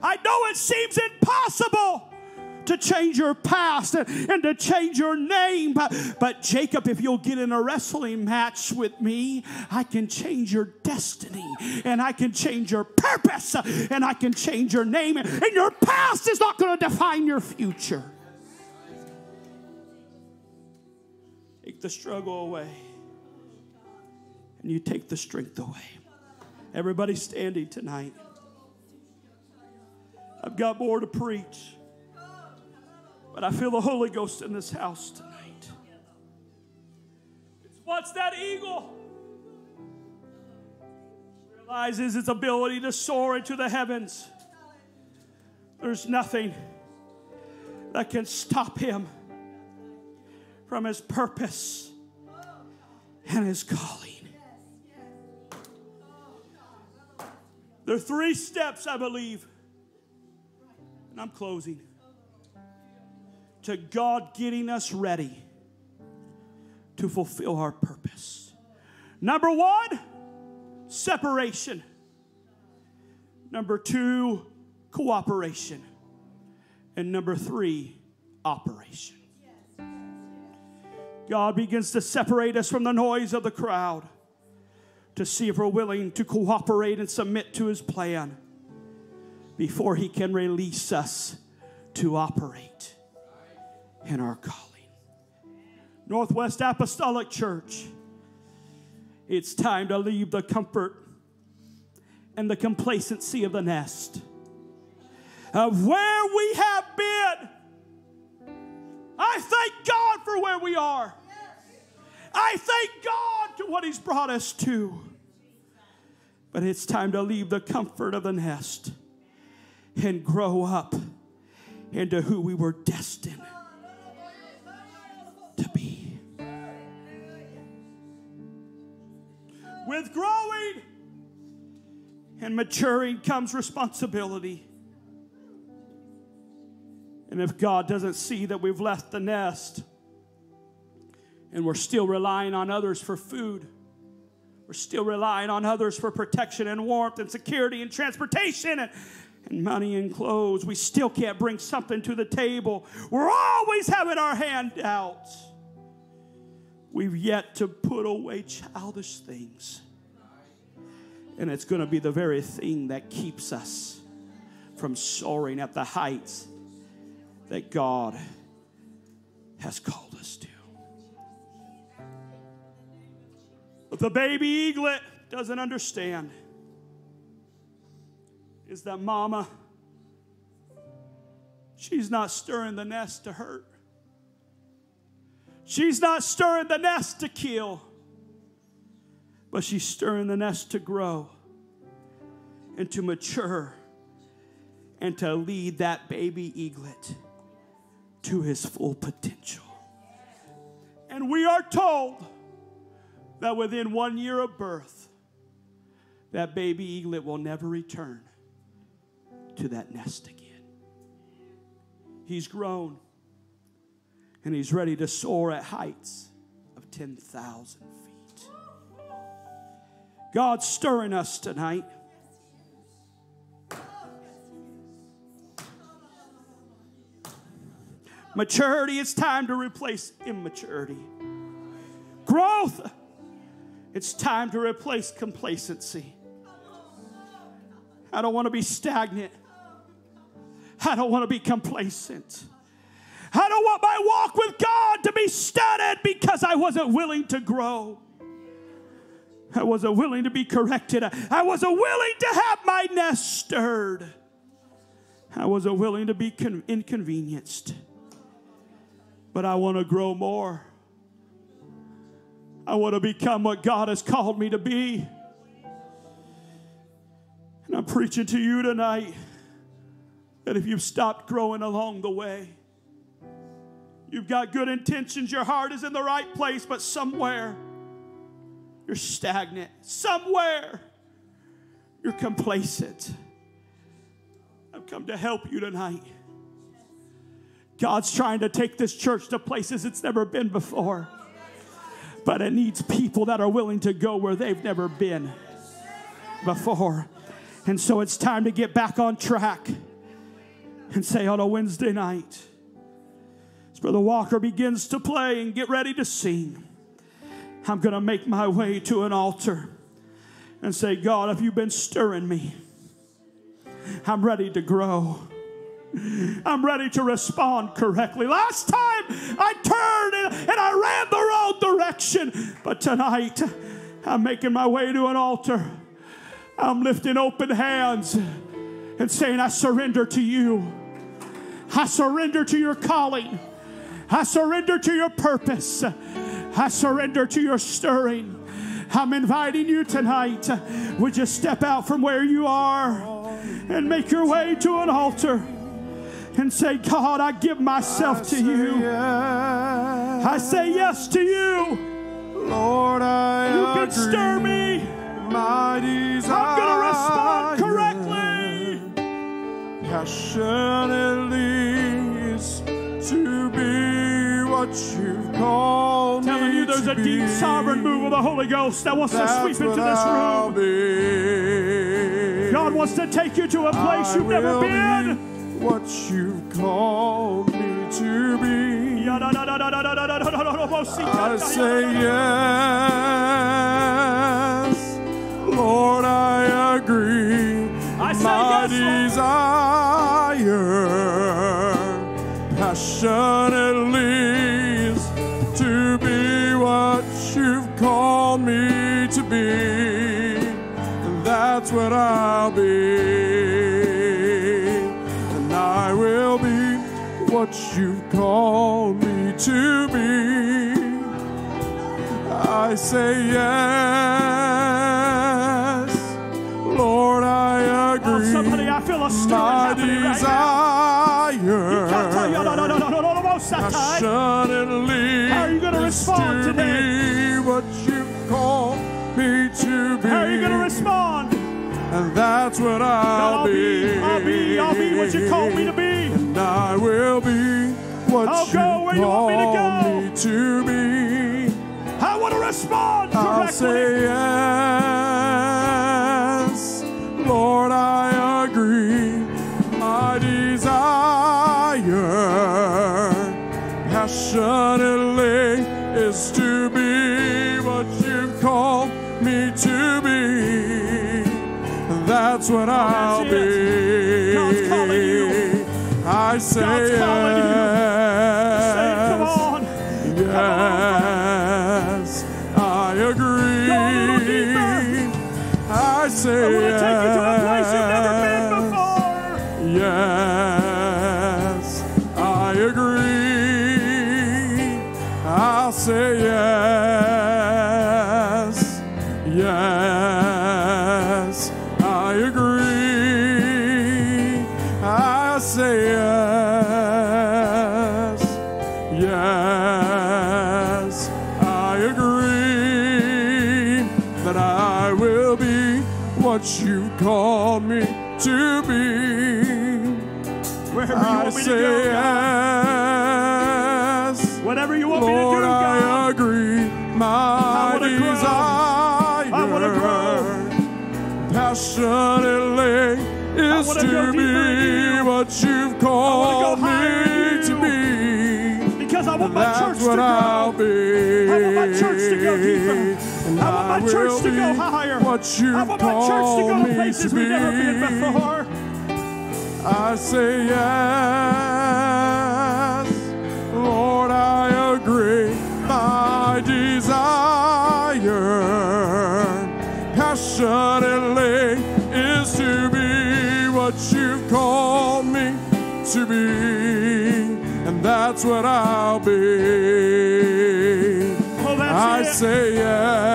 I know it seems impossible to change your past and, and, to change your name. But, but Jacob, if you'll get in a wrestling match with me, I can change your destiny and I can change your purpose and I can change your name. And your past is not going to define your future. Take the struggle away and you take the strength away. Everybody standing tonight. I've got more to preach. But I feel the Holy Ghost in this house tonight. It's what's that eagle? Realizes its ability to soar into the heavens. There's nothing that can stop him from his purpose and his calling. There are three steps, I believe. And I'm closing to God getting us ready to fulfill our purpose. Number one, separation. Number two, cooperation. And number three, operation. God begins to separate us from the noise of the crowd to see if we're willing to cooperate and submit to his plan before he can release us to operate in our calling. Northwest Apostolic Church, it's time to leave the comfort and the complacency of the nest of where we have been. I thank God for where we are. I thank God to what He's brought us to. But it's time to leave the comfort of the nest and grow up into who we were destined to be. With growing and maturing comes responsibility. And if God doesn't see that we've left the nest and we're still relying on others for food, we're still relying on others for protection and warmth and security and transportation and, and money and clothes, we still can't bring something to the table. We're always having our hand out. We've yet to put away childish things. And it's going to be the very thing that keeps us from soaring at the heights that God has called us to. But the baby eaglet doesn't understand is that mama, she's not stirring the nest to hurt. She's not stirring the nest to kill, but she's stirring the nest to grow and to mature and to lead that baby eaglet to his full potential. And we are told that within one year of birth, that baby eaglet will never return to that nest again. He's grown and he's ready to soar at heights of 10,000 feet. God's stirring us tonight. Maturity, it's time to replace immaturity. Growth, it's time to replace complacency. I don't want to be stagnant. I don't want to be complacent. I don't want my walk with God to be stunted because I wasn't willing to grow. I wasn't willing to be corrected. I wasn't willing to have my nest stirred. I wasn't willing to be con- inconvenienced. But I want to grow more. I want to become what God has called me to be. And I'm preaching to you tonight that if you've stopped growing along the way, You've got good intentions, your heart is in the right place, but somewhere you're stagnant. Somewhere you're complacent. I've come to help you tonight. God's trying to take this church to places it's never been before. But it needs people that are willing to go where they've never been before. And so it's time to get back on track and say on a Wednesday night, as Brother Walker begins to play and get ready to sing, I'm going to make my way to an altar and say, God, if you've been stirring me, I'm ready to grow. I'm ready to respond correctly. Last time I turned and, and I ran the wrong direction, but tonight I'm making my way to an altar. I'm lifting open hands and saying, I surrender to you. I surrender to your calling. I surrender to your purpose. I surrender to your stirring. I'm inviting you tonight. Would you step out from where you are and make your way to an altar and say, God, I give myself to you. I say yes to you. Lord, I You can stir me. I'm going to respond correctly. Passionately to be what you've called Telling you there's a deep sovereign move of the Holy Ghost that wants to sweep into this I'll room. be. God wants to take you to a place I you've never been. be what you've called me to be. I say yes, Lord, I agree. I say My yes, desire passionately that's what I'll be, and I will be what you've called me to be. I say yes, Lord, I Oh, agree. somebody, I feel a stirring My happening right desire passionately How are you gonna is respond to today? what you call me to be. How are you going to respond? And that's what I'll, I'll be, I'll be, I'll be what you called me to be. And I will be what I'll you go where you want me to call go. me to be. I want to respond I'll correctly. say yes, Lord, I agree. My desire passionately That's what I'll it. be. God's calling you. I say Wherever you I want me to say go, God. yes. Whatever you want me to do, God. I agree. My wanna grow. desire I wanna grow. passionately is to go be what you've called me to be. Because I want my church to what I'll grow. be. I want my church to go deeper. I want my church to go higher. What you I want my church to go to places to we've never been before. I say yes, Lord, I agree. My desire passionately is to be what you've called me to be, and that's what I'll be. Oh, that's I it. say yes.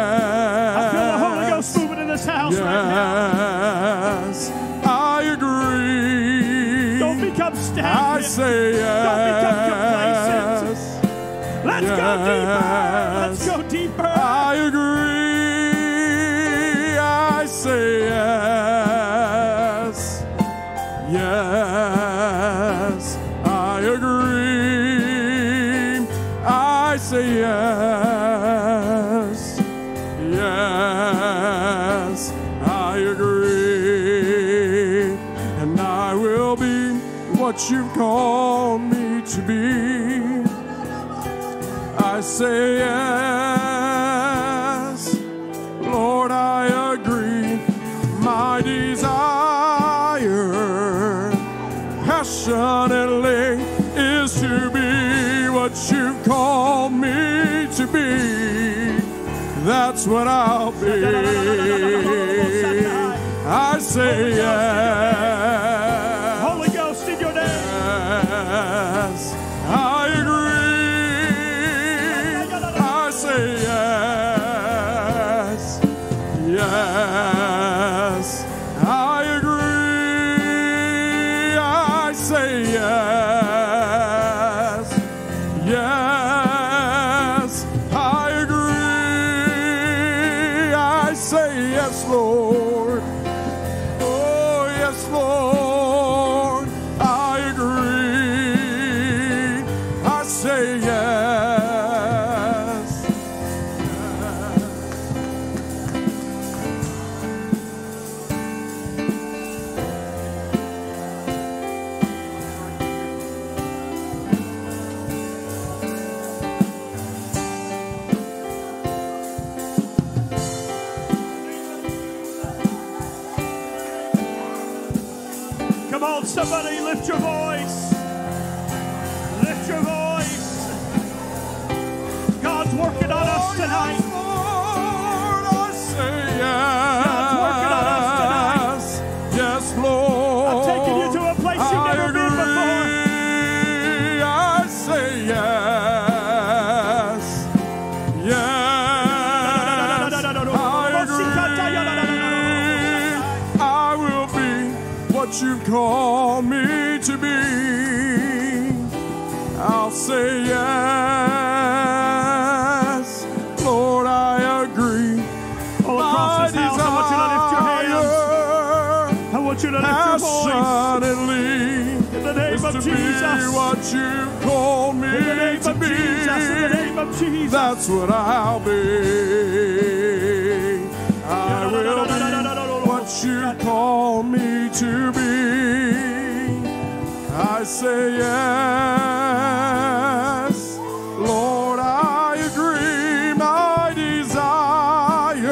say yes. Lord, I agree. My desire passionately is to be what you call me to be. That's what I'll be. I say Lord. Oh, yes, Lord. Jesus. That's what I'll be. I will be what you call me to be. I say yes, Lord. I agree. My desire,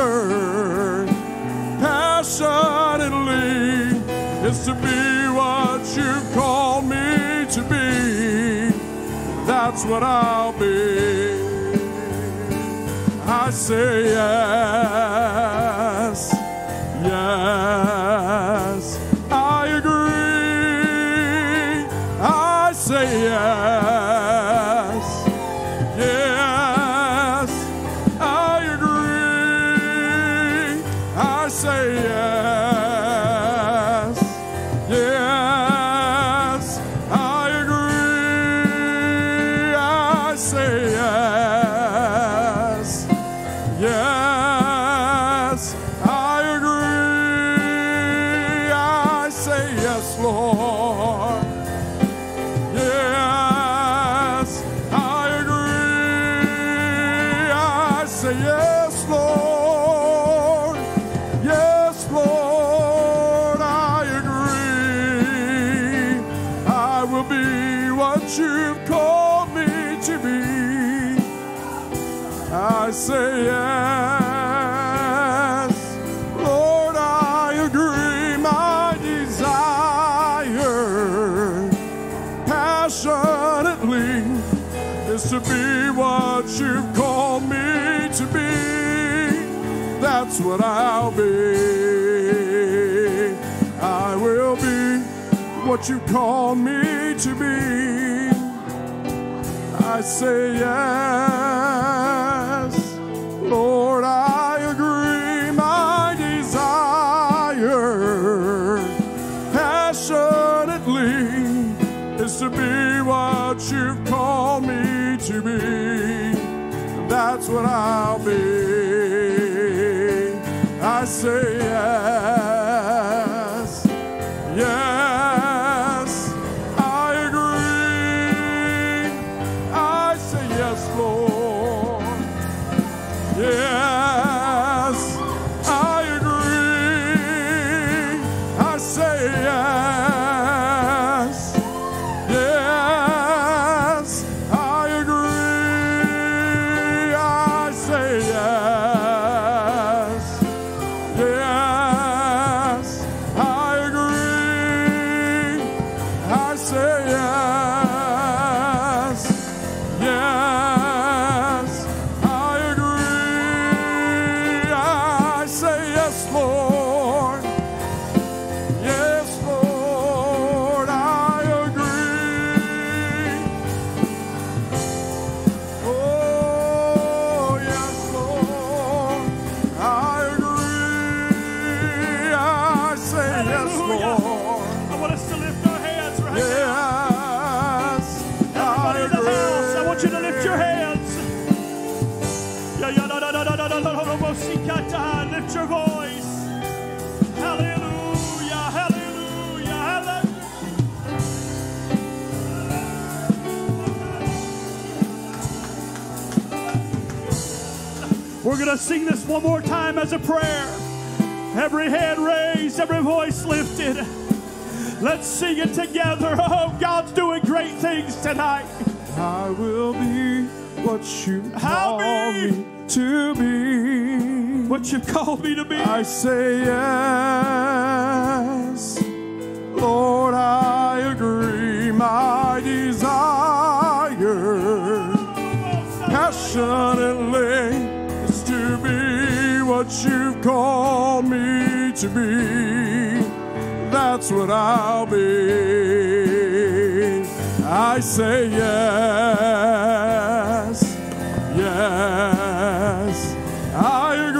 passionately, is to be what you call me to be. That's what I. say yes. called me to be. I say yes. you to lift your hands. Lift your voice. Hallelujah, hallelujah, hallelujah. We're going to sing this one more time as a prayer. Every hand raised, every voice lifted. Let's sing it together. Oh, God's doing great things tonight. I will be what you call me to be. What you've called me to be. I say yes, Lord, I agree. My desire passionately is to be what you've called me to be. That's what I'll be. I say yes, yes, I